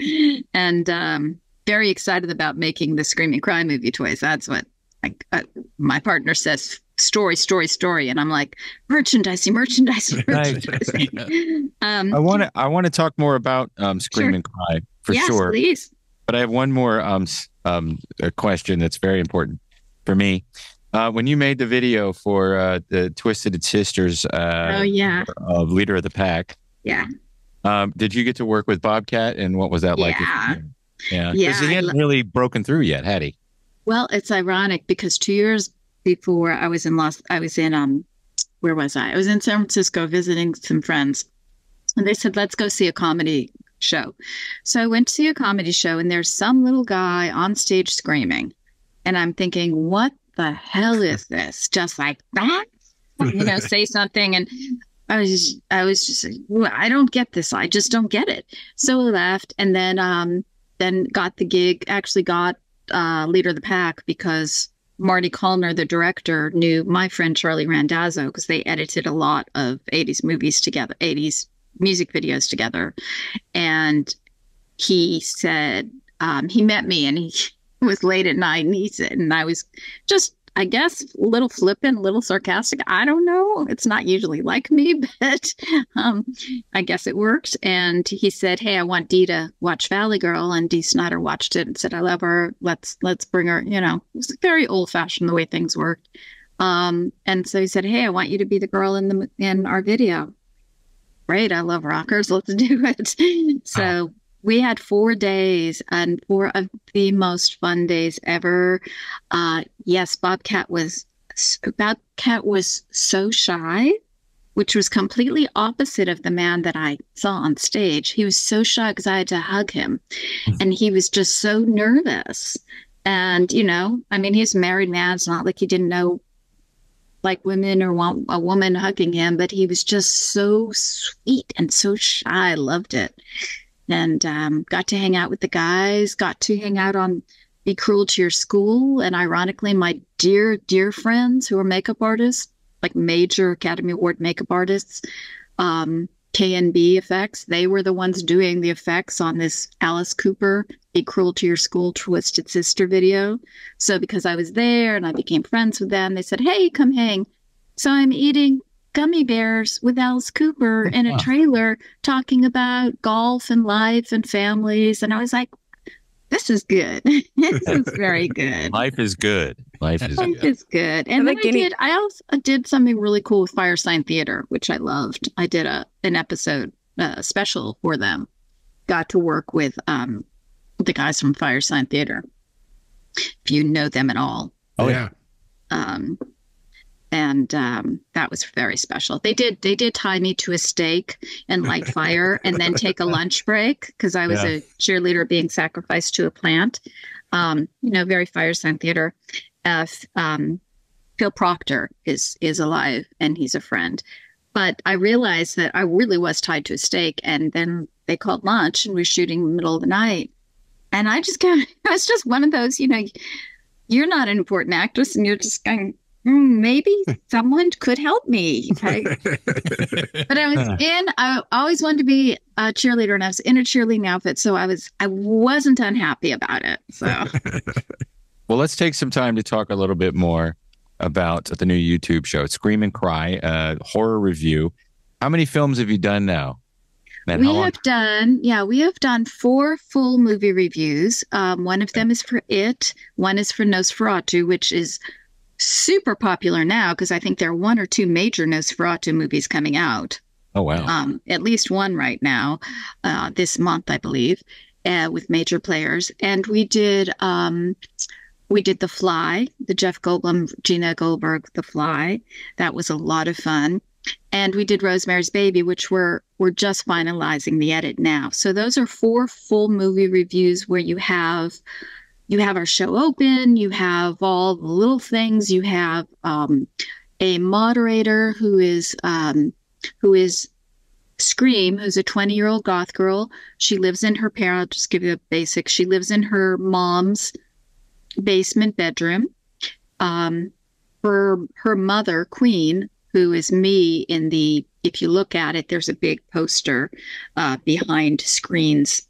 And um, very excited about making the Scream and Cry movie toys. That's what like uh, my partner says story, story, story. And I'm like, merchandising, merchandising, merchandising. um, I want to I want to talk more about um, Scream and Cry for yes, sure. please. But I have one more um, um, question that's very important for me. Uh, when you made the video for uh, the Twisted Sisters uh, oh, yeah. of Leader of the Pack, Yeah. um, did you get to work with Bobcat and what was that like? Yeah. Yeah. Yeah, Because he I hadn't lo- really broken through yet, had he? Well, it's ironic because two years before I was in Los, I was in um, where was I? I was in San Francisco visiting some friends, and they said, "Let's go see a comedy show." So I went to see a comedy show, and there's some little guy on stage screaming, and I'm thinking, "What the hell is this?" Just like that, you know, say something, and I was, I was just, like, I don't get this. I just don't get it. So I left, and then, um, then got the gig. Actually, got uh, leader of the pack because Marty Callner, the director, knew my friend Charlie Randazzo because they edited a lot of 80s movies together, 80s music videos together. And he said, um, he met me and he it was late at night and he said, and I was just, I guess, a little flippant, a little sarcastic. I don't know. It's not usually like me, but um, I guess it worked. And he said, "Hey, I want Dee to watch Valley Girl," and Dee Snider watched it and said, "I love her. Let's let's bring her." You know, it was very old fashioned the way things worked. Um, and so he said, "Hey, I want you to be the girl in the in our video." Great, I love rockers. Let's do it. so we had four days and four of the most fun days ever. Uh, yes, Bobcat was Bobcat was so shy, which was completely opposite of the man that I saw on stage. He was so shy because I had to hug him, and he was just so nervous. And you know, I mean, he's a married man. It's not like he didn't know like women or want a woman hugging him, but he was just so sweet and so shy. I loved it. And um, got to hang out with the guys, got to hang out on Be Cruel to Your School. And ironically, my dear, dear friends who are makeup artists, like major Academy Award makeup artists, um, KNB effects, they were the ones doing the effects on this Alice Cooper Be Cruel to Your School Twisted Sister video. So because I was there and I became friends with them, they said, Hey, come hang. So I'm eating gummy bears with Alice Cooper in a trailer talking about golf and life and families. And I was like, this is good. this is very good. Life is good. Life is Life good. is good. And then I did. I also did something really cool with Firesign Theatre, which I loved. I did a an episode uh, special for them. Got to work with um the guys from Firesign Theatre. If you know them at all, Oh yeah. um, and um, that was very special. They did they did tie me to a stake and light fire, and then take a lunch break because I was Yeah. a cheerleader being sacrificed to a plant. Um, you know, very Firesign Theatre. Uh, um, Phil Proctor is is alive and he's a friend, but I realized that I really was tied to a stake, and then they called lunch and we were shooting in the middle of the night, and I just kind of I was just one of those, you know, you're not an important actress, and you're just going. "Hmm, maybe someone could help me. Okay. but I was in, I always wanted to be a cheerleader and I was in a cheerleading outfit. So I was, I wasn't unhappy about it. So Well, let's take some time to talk a little bit more about the new YouTube show, Scream and Cry, uh, horror review. How many films have you done now? We have done, yeah, we have done four full movie reviews. Um, one of them is for It, one is for Nosferatu, which is super popular now because I think there are one or two major Nosferatu movies coming out. Oh wow! um, at least one right now, uh, this month, I believe, uh, with major players. And we did um, we did The Fly, the Jeff Goldblum, Gina Goldberg, The Fly. That was a lot of fun. And we did Rosemary's Baby, which we're we're just finalizing the edit now. So those are four full movie reviews where you have you have our show open, you have all the little things, you have um, a moderator who is um, who is Scream, who's a 20 year old goth girl. She lives in her parent. I'll just give you a basic. She lives in her mom's basement bedroom. Um, her her mother, Queen, who is me in the. If you look at it, there's a big poster uh, behind Scream's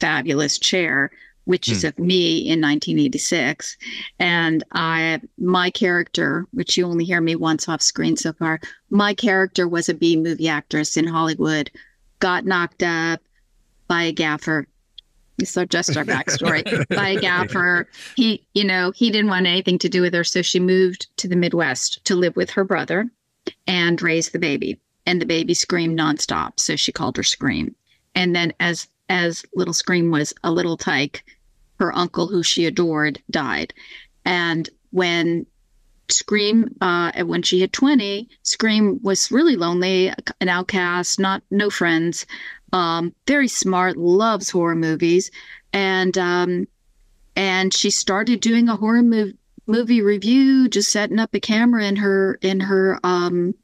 fabulous chair, which is Hmm. of me in 1986. And I, my character, which you only hear me once off screen so far, my character was a B movie actress in Hollywood, got knocked up by a gaffer. So just our backstory by a gaffer. He, you know, he didn't want anything to do with her, so she moved to the Midwest to live with her brother and raise the baby. And the baby screamed nonstop, so she called her Scream. And then as as little Scream was a little tyke, her uncle, who she adored, died. And when Scream, uh, when she hit 20, Scream was really lonely, an outcast, not no friends, um, very smart, loves horror movies, and um, and she started doing a horror mov- movie review, just setting up a camera in her in her um,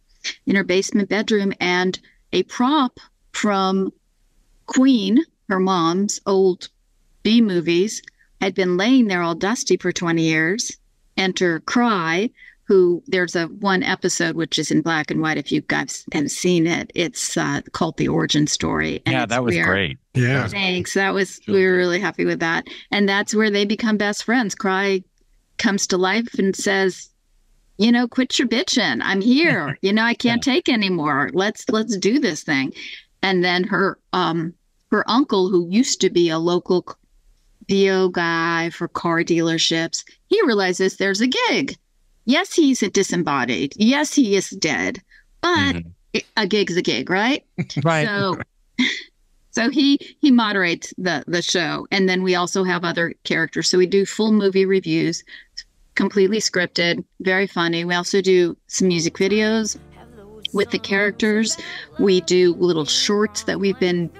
in her basement bedroom, and a prop from Queen, her mom's old B movies, had been laying there all dusty for 20 years. Enter Cry, who there's a one episode which is in black and white. If you guys have seen it, it's uh, called The Origin Story. yeah, that was where- great. Yeah. Thanks. That was we were really happy with that. And that's where they become best friends. Cry comes to life and says, you know, quit your bitching. I'm here. You know, I can't take anymore. Let's let's do this thing. And then her um her uncle, who used to be a local VO guy for car dealerships, he realizes there's a gig. Yes, he's a disembodied. Yes, he is dead. But it- a gig's a gig, right? Right. So so he he moderates the the show and then we also have other characters so we do full movie reviews completely scripted very funny we also do some music videos with the characters we do little shorts that we've been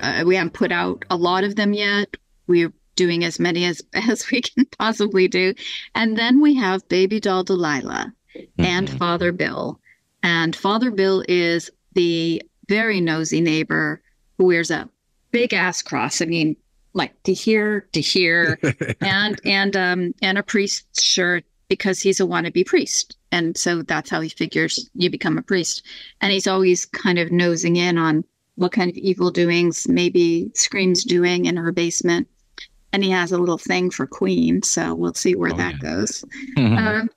uh, we haven't put out a lot of them yet we're doing as many as as we can possibly do and then we have baby doll delilah and father bill and father bill is the very nosy neighbor who wears a big ass cross. I mean, like to here, to here, and and um and a priest's shirt because he's a wannabe priest, and so that's how he figures you become a priest. And he's always kind of nosing in on what kind of evil doings maybe Scream's doing in her basement. And he has a little thing for Queen, so we'll see where Oh, that yeah. goes. Um,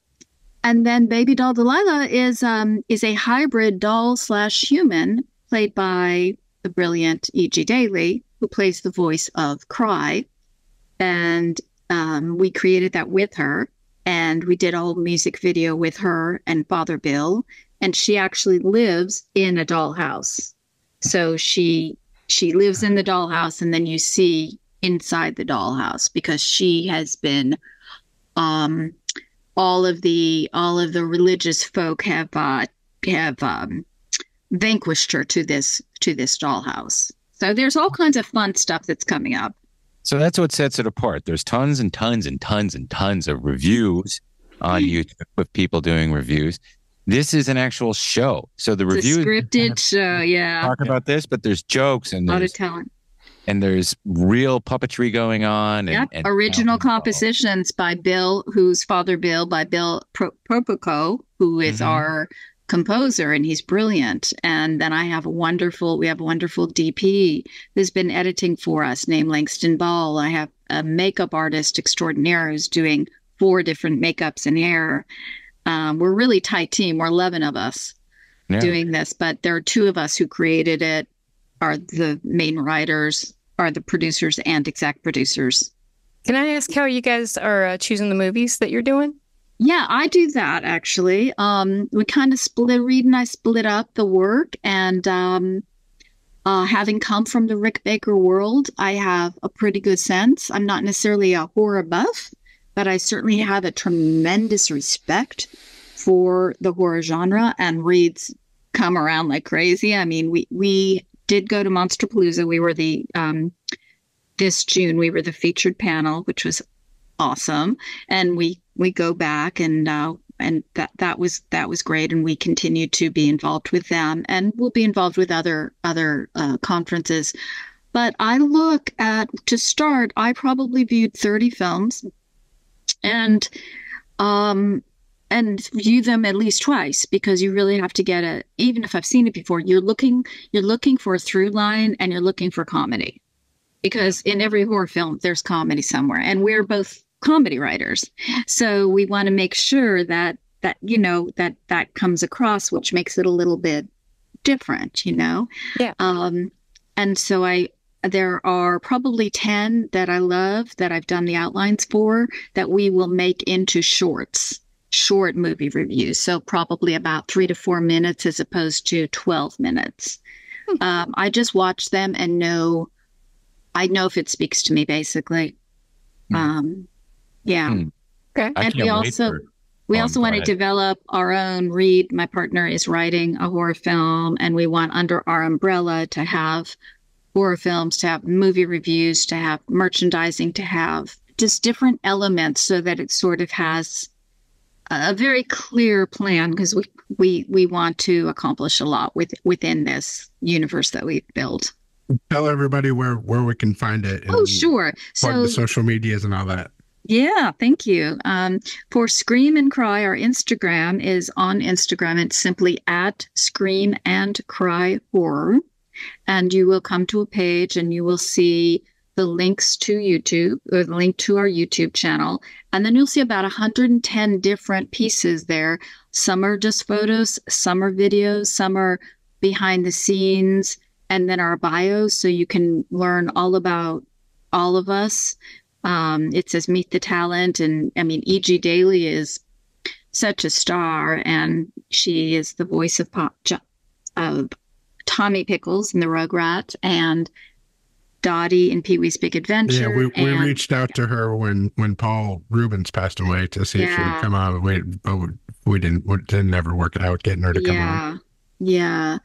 and then Baby Doll Delilah is um, is a hybrid doll slash human played by the brilliant E.G. Daily, who plays the voice of Cry. And um, we created that with her, and we did a whole music video with her and Father Bill. And she actually lives in a dollhouse. So she she lives in the dollhouse, and then you see inside the dollhouse because she has been um all of the all of the religious folk have uh have um vanquished her to this to this dollhouse so there's all kinds of fun stuff that's coming up So that's what sets it apart. There's tons and tons and tons and tons of reviews on YouTube with people doing reviews. This is an actual show. So the it's a reviews scripted show yeah talk about this, but there's jokes and a lot of talent and there's real puppetry going on. And, Yep. and Original compositions by Bill, who's Father Bill, by Bill Pro- Propico, who is Mhm. our composer, and he's brilliant. And then I have a wonderful, we have a wonderful DP who's been editing for us named Langston Ball. I have a makeup artist extraordinaire who's doing four different makeups and hair. Um, we're a really tight team. We're 11 of us Yeah. doing this, but there are two of us who created it, are the main writers, are the producers and exec producers. Can I ask how you guys are uh, choosing the movies that you're doing? Yeah, I do that actually. Um, we kind of split. Reed and I split up the work, and um, uh, having come from the Rick Baker world, I have a pretty good sense. I'm not necessarily a horror buff, but I certainly have a tremendous respect for the horror genre. And Reed's come around like crazy. I mean, we we did go to Monsterpalooza. We were the um, this June. We were the featured panel, which was awesome and we we go back and uh and that that was that was great and we continue to be involved with them and we'll be involved with other other uh, conferences but i look at to start i probably viewed 30 films and um and view them at least twice because you really have to get a even if i've seen it before you're looking you're looking for a through line and you're looking for comedy. Because in every horror film there's comedy somewhere and we're both comedy writers. So we want to make sure that that you know that that comes across which makes it a little bit different you know? Yeah. Um and so i there are probably 10 that i love that i've done the outlines for that we will make into shorts short movie reviews so probably about three to four minutes as opposed to 12 minutes um, i just watch them and know I know if it speaks to me, basically. Um, yeah. Hmm. Okay. And we also for- we Oh, also want to develop our own. Reed, my partner, is writing a horror film, and we want under our umbrella to have horror films, to have movie reviews, to have merchandising, to have just different elements, so that it sort of has a very clear plan because we we we want to accomplish a lot with within this universe that we've built. Tell everybody where where we can find it. Oh, sure. So the social medias and all that. Yeah, thank you. Um, for Scream and Cry, our Instagram is on Instagram. It's simply at Scream and Cry Horror. And you will come to a page and you will see the links to YouTube or the link to our YouTube channel. And then you'll see about 110 different pieces there. Some are just photos, some are videos, some are behind the scenes, and then our bios. So you can learn all about all of us. Um, it says meet the talent, and I mean, E.G. Daily is such a star, and she is the voice of Pop, of Tommy Pickles in the Rugrat, and Dottie in Pee Wee's Big Adventure. Yeah, we, we and- reached out to her when when Paul Reubens passed away to see if she would come on. We but we- we didn't we didn't ever work it out getting her to come on. yeah,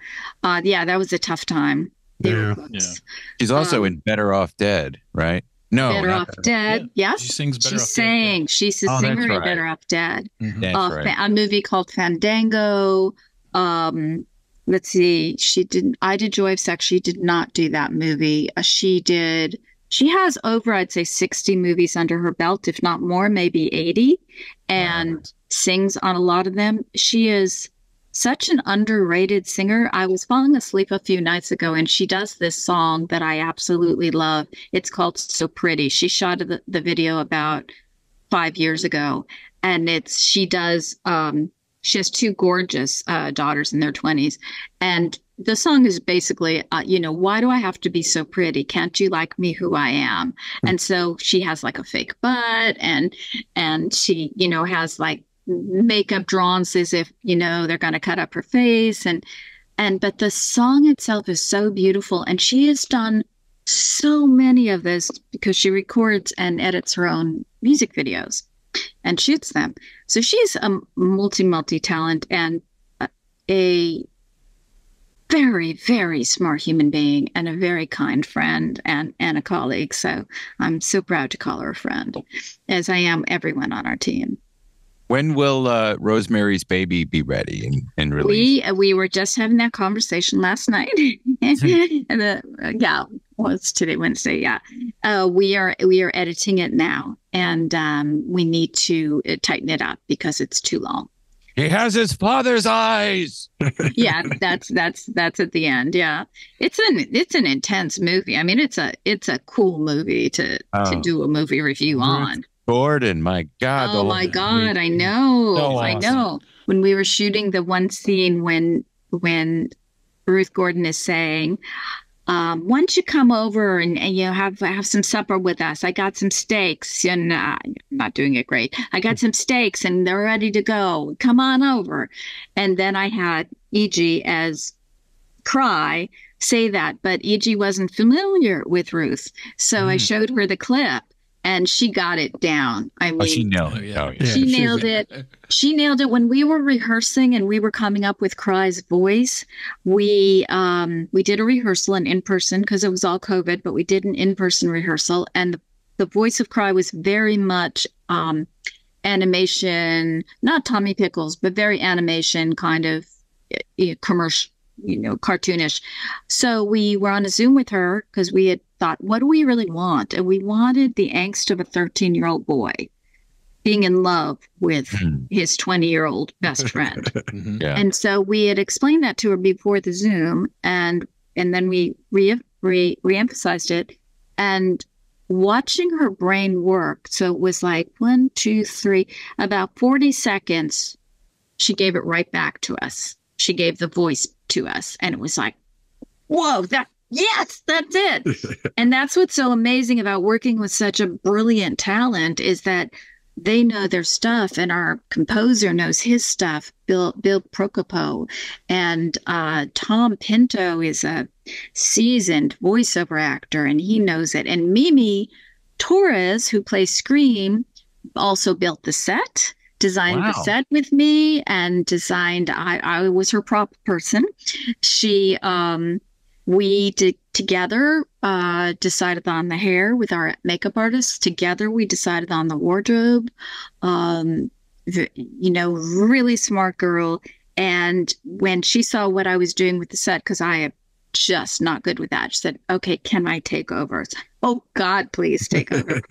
yeah, uh, yeah. That was a tough time. They were Yeah. close. She's also Um, in Better Off Dead, right? No, Better Off Better- Dead. Yes, She sings Better She Off Dead, sang. She's a Oh, that's singer in right. Better Off Dead. That's Uh, right. a movie called Fandango. Um, let's see. She didn't. I did Joy of Sex. She did not do that movie. Uh, she did she has over, I'd say, 60 movies under her belt, if not more, maybe 80, and sings on a lot of them. She is such an underrated singer. I was falling asleep a few nights ago, and she does this song that I absolutely love. It's called So Pretty. She shot the, the video about five years ago, and it's she does um, she has two gorgeous uh, daughters in their 20s and the song is basically uh, you know why do i have to be so pretty? Can't you like me who i am? And so she has like a fake butt and and she you know has like makeup drawn as if you know they're going to cut up her face. And and but the song itself is so beautiful. And she has done so many of this because she records and edits her own music videos and shoots them. So she's a multi multi talent and a very very smart human being and a very kind friend and and a colleague. So I'm so proud to call her a friend, oh. as I am everyone on our team. When will uh, Rosemary's Baby be ready and, and released? We we were just having that conversation last night. and uh, yeah, well, it's today Wednesday. Yeah, uh, we are we are editing it now, and um, we need to uh, tighten it up because it's too long. He has his father's eyes. yeah, that's that's that's at the end. Yeah, it's an it's an intense movie. I mean, it's a it's a cool movie to Oh. to do a movie review on. Gordon, my God. Oh my god, I know. So I know. When we were shooting the one scene when when Ruth Gordon is saying, um, why don't you come over and, and you know have have some supper with us? I got some steaks and uh, I'm not doing it great. I got some steaks and they're ready to go. Come on over. And then I had E.G. as Cry say that, but E.G. wasn't familiar with Ruth, so I Mm. showed her the clip and she got it down. I mean, Oh, she nailed it. Oh, yeah. she nailed it. She nailed it when we were rehearsing and we were coming up with Cry's voice. We um we did a rehearsal and in person because it was all COVID, but we did an in person rehearsal and the, the voice of Cry was very much um animation, not Tommy Pickles, but very animation kind of uh, commercial, you know, cartoonish. So we were on a Zoom with her because we had thought, what do we really want? And we wanted the angst of a 13 year old boy being in love with hmm. his 20 year old best friend. Mm-hmm. Yeah. And so we had explained that to her before the Zoom, and and then we re re reemphasized it, and watching her brain work. So it was like one, two, three, about forty seconds. She gave it right back to us. She gave the voice to us, and it was like, whoa, that yes, that's it. and that's what's so amazing about working with such a brilliant talent is that they know their stuff and our composer knows his stuff bill bill procopo. And uh, tom pinto is a seasoned voiceover actor and he knows it. And mimi torres who plays scream also built the set designed the set with me and designed i i was her prop person. She um we did together uh, decided on the hair with our makeup artist together we decided on the wardrobe. Um, the, you know really smart girl. And when she saw what i was doing with the set because i just not good with that. She said okay can i take over? Oh god please take over.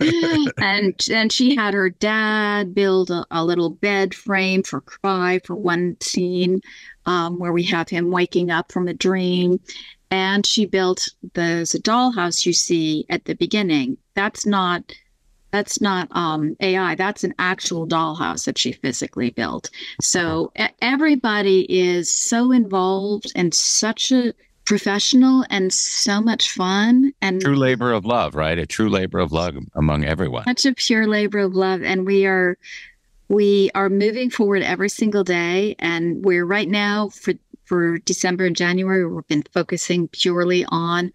And and she had her dad build a, a little bed frame for cry for one scene um, where we have him waking up from a dream. And she built the, a dollhouse you see at the beginning. That's not that's not um, ai that's an actual dollhouse that she physically built. So everybody is so involved and such a professional and so much fun and True labor of love, right? A true labor of love among everyone. such a pure labor of love and we are we are moving forward every single day and we're right now for for december and january we've been focusing purely on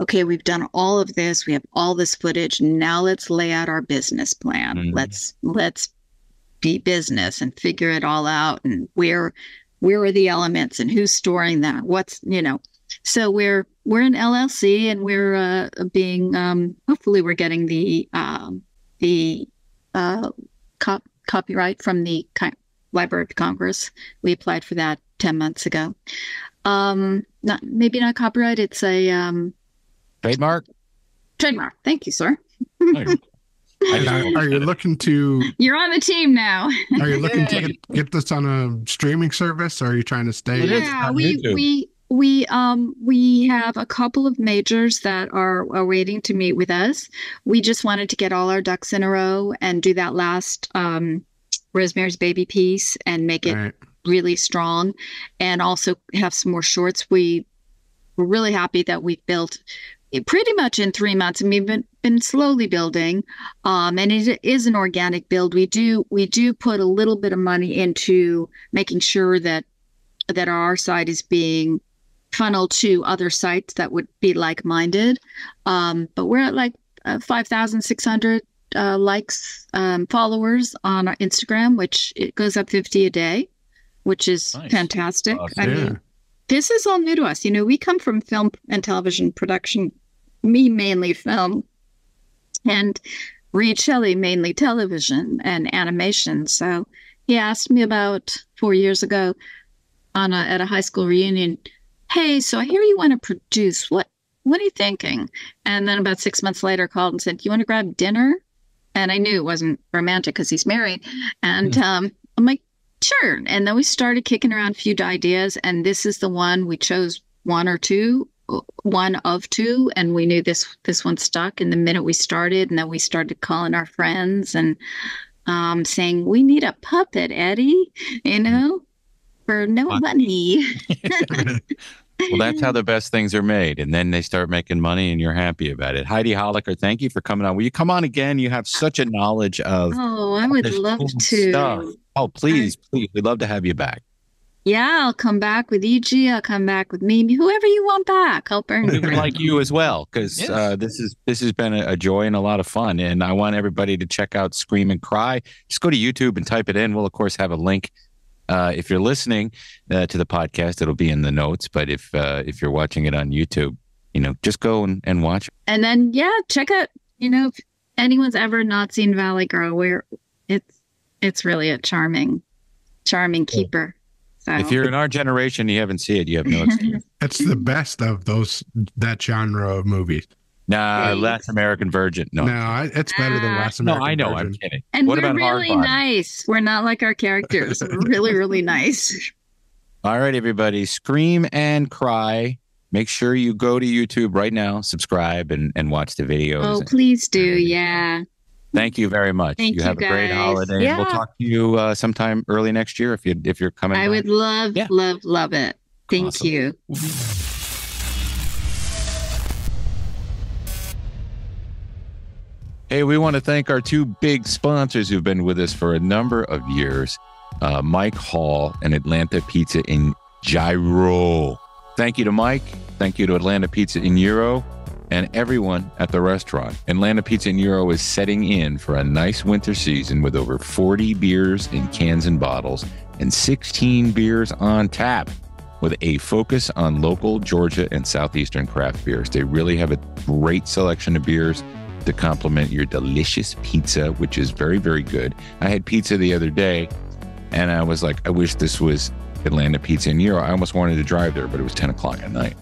okay we've done all of this we have all this footage now let's lay out our business plan mm-hmm. let's let's be business and figure it all out and where where are the elements and who's storing that what's you know so we're we're an llc and we're uh, being um hopefully we're getting the um the uh cop- copyright from the Con- library of congress. We applied for that 10 months ago. Um not maybe not copyright. It's a um Trademark? Trademark. Thank you, sir. Are, are you looking to You're on the team now. are you looking to get, get this on a streaming service? Or are you trying to stay? Yeah, we we we um we have a couple of majors that are, are waiting to meet with us. We just wanted to get all our ducks in a row and do that last um Rosemary's Baby piece and make it Right. really strong, and also have some more shorts. We we're really happy that we've built it pretty much in three months, and we've been been slowly building. Um, and it is an organic build. We do we do put a little bit of money into making sure that that our site is being funneled to other sites that would be like minded. Um, but we're at like uh, five thousand six hundred uh, likes um, followers on our Instagram, which it goes up fifty a day, which is fantastic. Awesome. I mean, this is all new to us. You know, we come from film and television production. Me mainly film, and Reed Shelley mainly television and animation. So he asked me about four years ago on a, at a high school reunion, "Hey, so I hear you want to produce. What what are you thinking?" And then about six months later, called and said, "You want to grab dinner?" And I knew it wasn't romantic because he's married. And um, I'm like, sure. And then we started kicking around a few ideas, and this is the one we chose one or two, one of two, and we knew this this one stuck. And the minute we started, and then we started calling our friends and um, saying, "We need a puppet, Eddie," you know, for no money. Well, that's how the best things are made. And then they start making money and you're happy about it. Heidi Holicker, thank you for coming on. Will you come on again? You have such a knowledge of oh, I would love cool to. stuff. Oh, please, please. We'd love to have you back. Yeah, I'll come back with EG. I'll come back with Mimi. Whoever you want back, I'll bring. We would like you as well, because uh, this is this has been a, a joy and a lot of fun. And I want everybody to check out Scream and Cry. Just go to YouTube and type it in. We'll of course have a link. Uh, if you're listening uh, to the podcast, it'll be in the notes. But if uh, if you're watching it on YouTube, you know, just go and, and watch. And then yeah, check out. You know, if anyone's ever not seen Valley Girl, where it's it's really a charming, charming keeper. So If you're in our generation, you haven't seen it, you have no excuse. It's the best of those that genre of movies. Nah, Last American Virgin. No, No, I, it's better than Last American Virgin. no, I know. Virgin. I'm kidding. and what we're about really Hard Body? nice. We're not like our characters. We're really, really nice. All right, everybody, scream and cry. Make sure you go to YouTube right now, subscribe, and, and watch the videos. Oh, please do. Yeah. Thank you very much. Thank you have you, a great holiday. Yeah. We'll talk to you uh, sometime early next year if you if you're coming. I back. would love, love, love it. Thank you. Hey, we want to thank our two big sponsors who've been with us for a number of years uh, Mike Hall and Atlanta Pizza in Gyro. Thank you to Mike. Thank you to Atlanta Pizza in Gyro and everyone at the restaurant. Atlanta Pizza in Gyro is setting in for a nice winter season with over 40 beers in cans and bottles and 16 beers on tap with a focus on local Georgia and Southeastern craft beers. They really have a great selection of beers to complement your delicious pizza, which is very, very good. I had pizza the other day and I was like, I wish this was Atlanta Pizza in Gyro. I almost wanted to drive there, but it was 10 o'clock at night.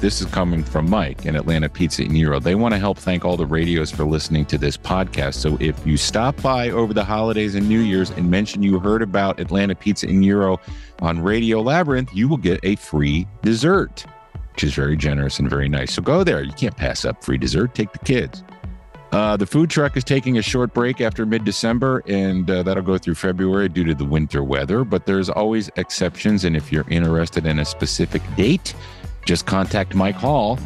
This is coming from Mike and Atlanta Pizza in Gyro. They want to help thank all the radios for listening to this podcast. So if you stop by over the holidays and New Year's and mention you heard about Atlanta Pizza in Euro on Radio Labyrinth, you will get a free dessert, which is very generous and very nice. So go there. You can't pass up free dessert. Take the kids. Uh, the food truck is taking a short break after mid December, and uh, that'll go through February due to the winter weather. But there's always exceptions. And if you're interested in a specific date, just contact Mike Hall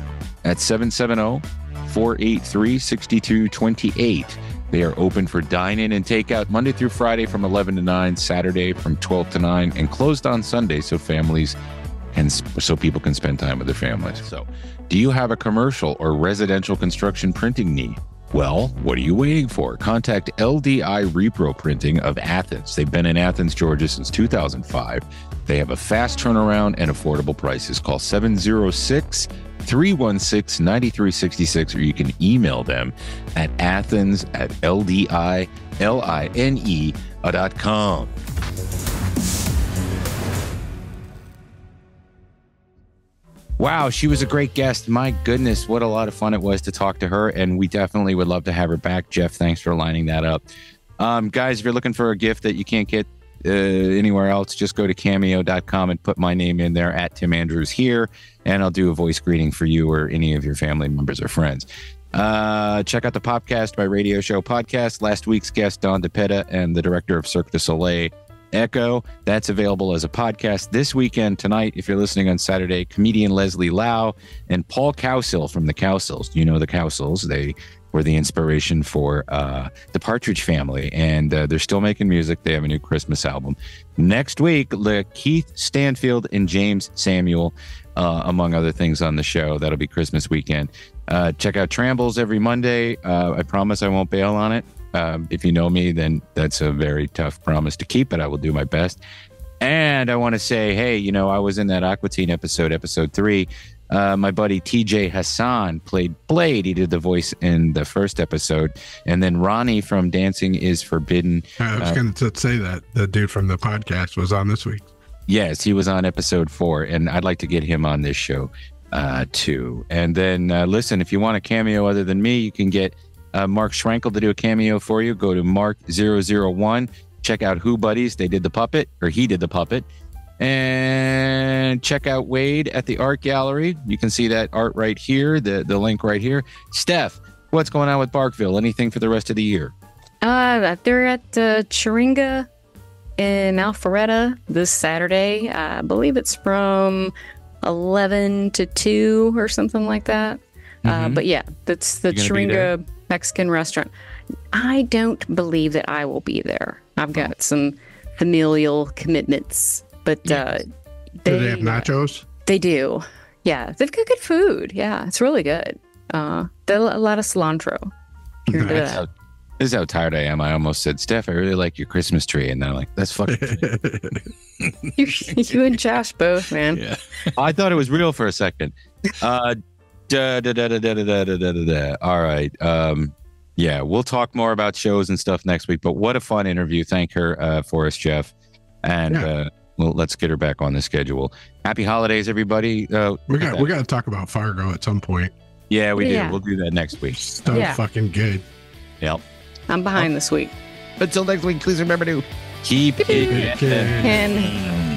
at 770 483 6228. They are open for dine in and takeout Monday through Friday from 11 to 9, Saturday from 12 to 9, and closed on Sunday so families and so people can spend time with their families. So, do you have a commercial or residential construction printing need? Well, what are you waiting for? Contact LDI Repro Printing of Athens. They've been in Athens, Georgia since 2005. They have a fast turnaround and affordable prices. Call 706 316 9366 or you can email them at athens at com. Wow, she was a great guest. My goodness, what a lot of fun it was to talk to her. And we definitely would love to have her back. Jeff, thanks for lining that up. Um, guys, if you're looking for a gift that you can't get uh, anywhere else, just go to cameo.com and put my name in there at Tim Andrews here, and I'll do a voice greeting for you or any of your family members or friends. Uh, check out the podcast by Radio Show Podcast. Last week's guest, Don DePetta, and the director of Cirque du Soleil, Echo. That's available as a podcast this weekend tonight. If you're listening on Saturday, comedian Leslie Lau and Paul Cowsill from the Cowsills. You know the Cowsills. They were the inspiration for uh, the Partridge Family, and uh, they're still making music. They have a new Christmas album. Next week, Keith Stanfield and Jeymes Samuel, uh, among other things on the show. That'll be Christmas weekend. Uh, check out Trambles every Monday. Uh, I promise I won't bail on it. Um, if you know me, then that's a very tough promise to keep, but I will do my best. And I want to say, hey, you know, I was in that Aquatine episode, episode three. Uh, my buddy TJ Hassan played Blade. He did the voice in the first episode. And then Ronnie from Dancing is Forbidden. I was uh, going to say that the dude from the podcast was on this week. Yes, he was on episode four, and I'd like to get him on this show uh, too. And then uh, listen, if you want a cameo other than me, you can get uh, Mark Schrenkel to do a cameo for you. Go to Mark001. Check out Who Buddies. They did the puppet, or he did the puppet. And check out Wade at the art gallery. You can see that art right here, the, the link right here. Steph, what's going on with Barkville? Anything for the rest of the year? Uh, they're at uh, Chiringa in Alpharetta this Saturday. I believe it's from 11 to 2 or something like that. Uh, Mhm. but yeah, that's the You be there? Chiringa Mexican restaurant. I don't believe that I will be there. I've got some familial commitments, but uh, Do they have nachos? they do. Yeah, they've got good food. Yeah, it's really good. Uh, there a lot of cilantro. You're into That's that. how, this is how tired I am. I almost said, Steph, I really like your Christmas tree. And then I'm like, that's fucking. you, you and Josh both, man. Yeah. I thought it was real for a second. Uh, da, da, da, da, da, da, da, da, da, da. All right. Um, yeah, we'll talk more about shows and stuff next week. But what a fun interview. Thank her uh, for us, Jeff. And Yeah. uh, well, let's get her back on the schedule. Happy holidays, everybody. Uh, We got we got to talk about Fargo at some point. yeah, we Yeah. do. We'll do that next week. So Yeah. fucking good. Yep. I'm behind this week. Until next week, please remember to keep it. Okay. And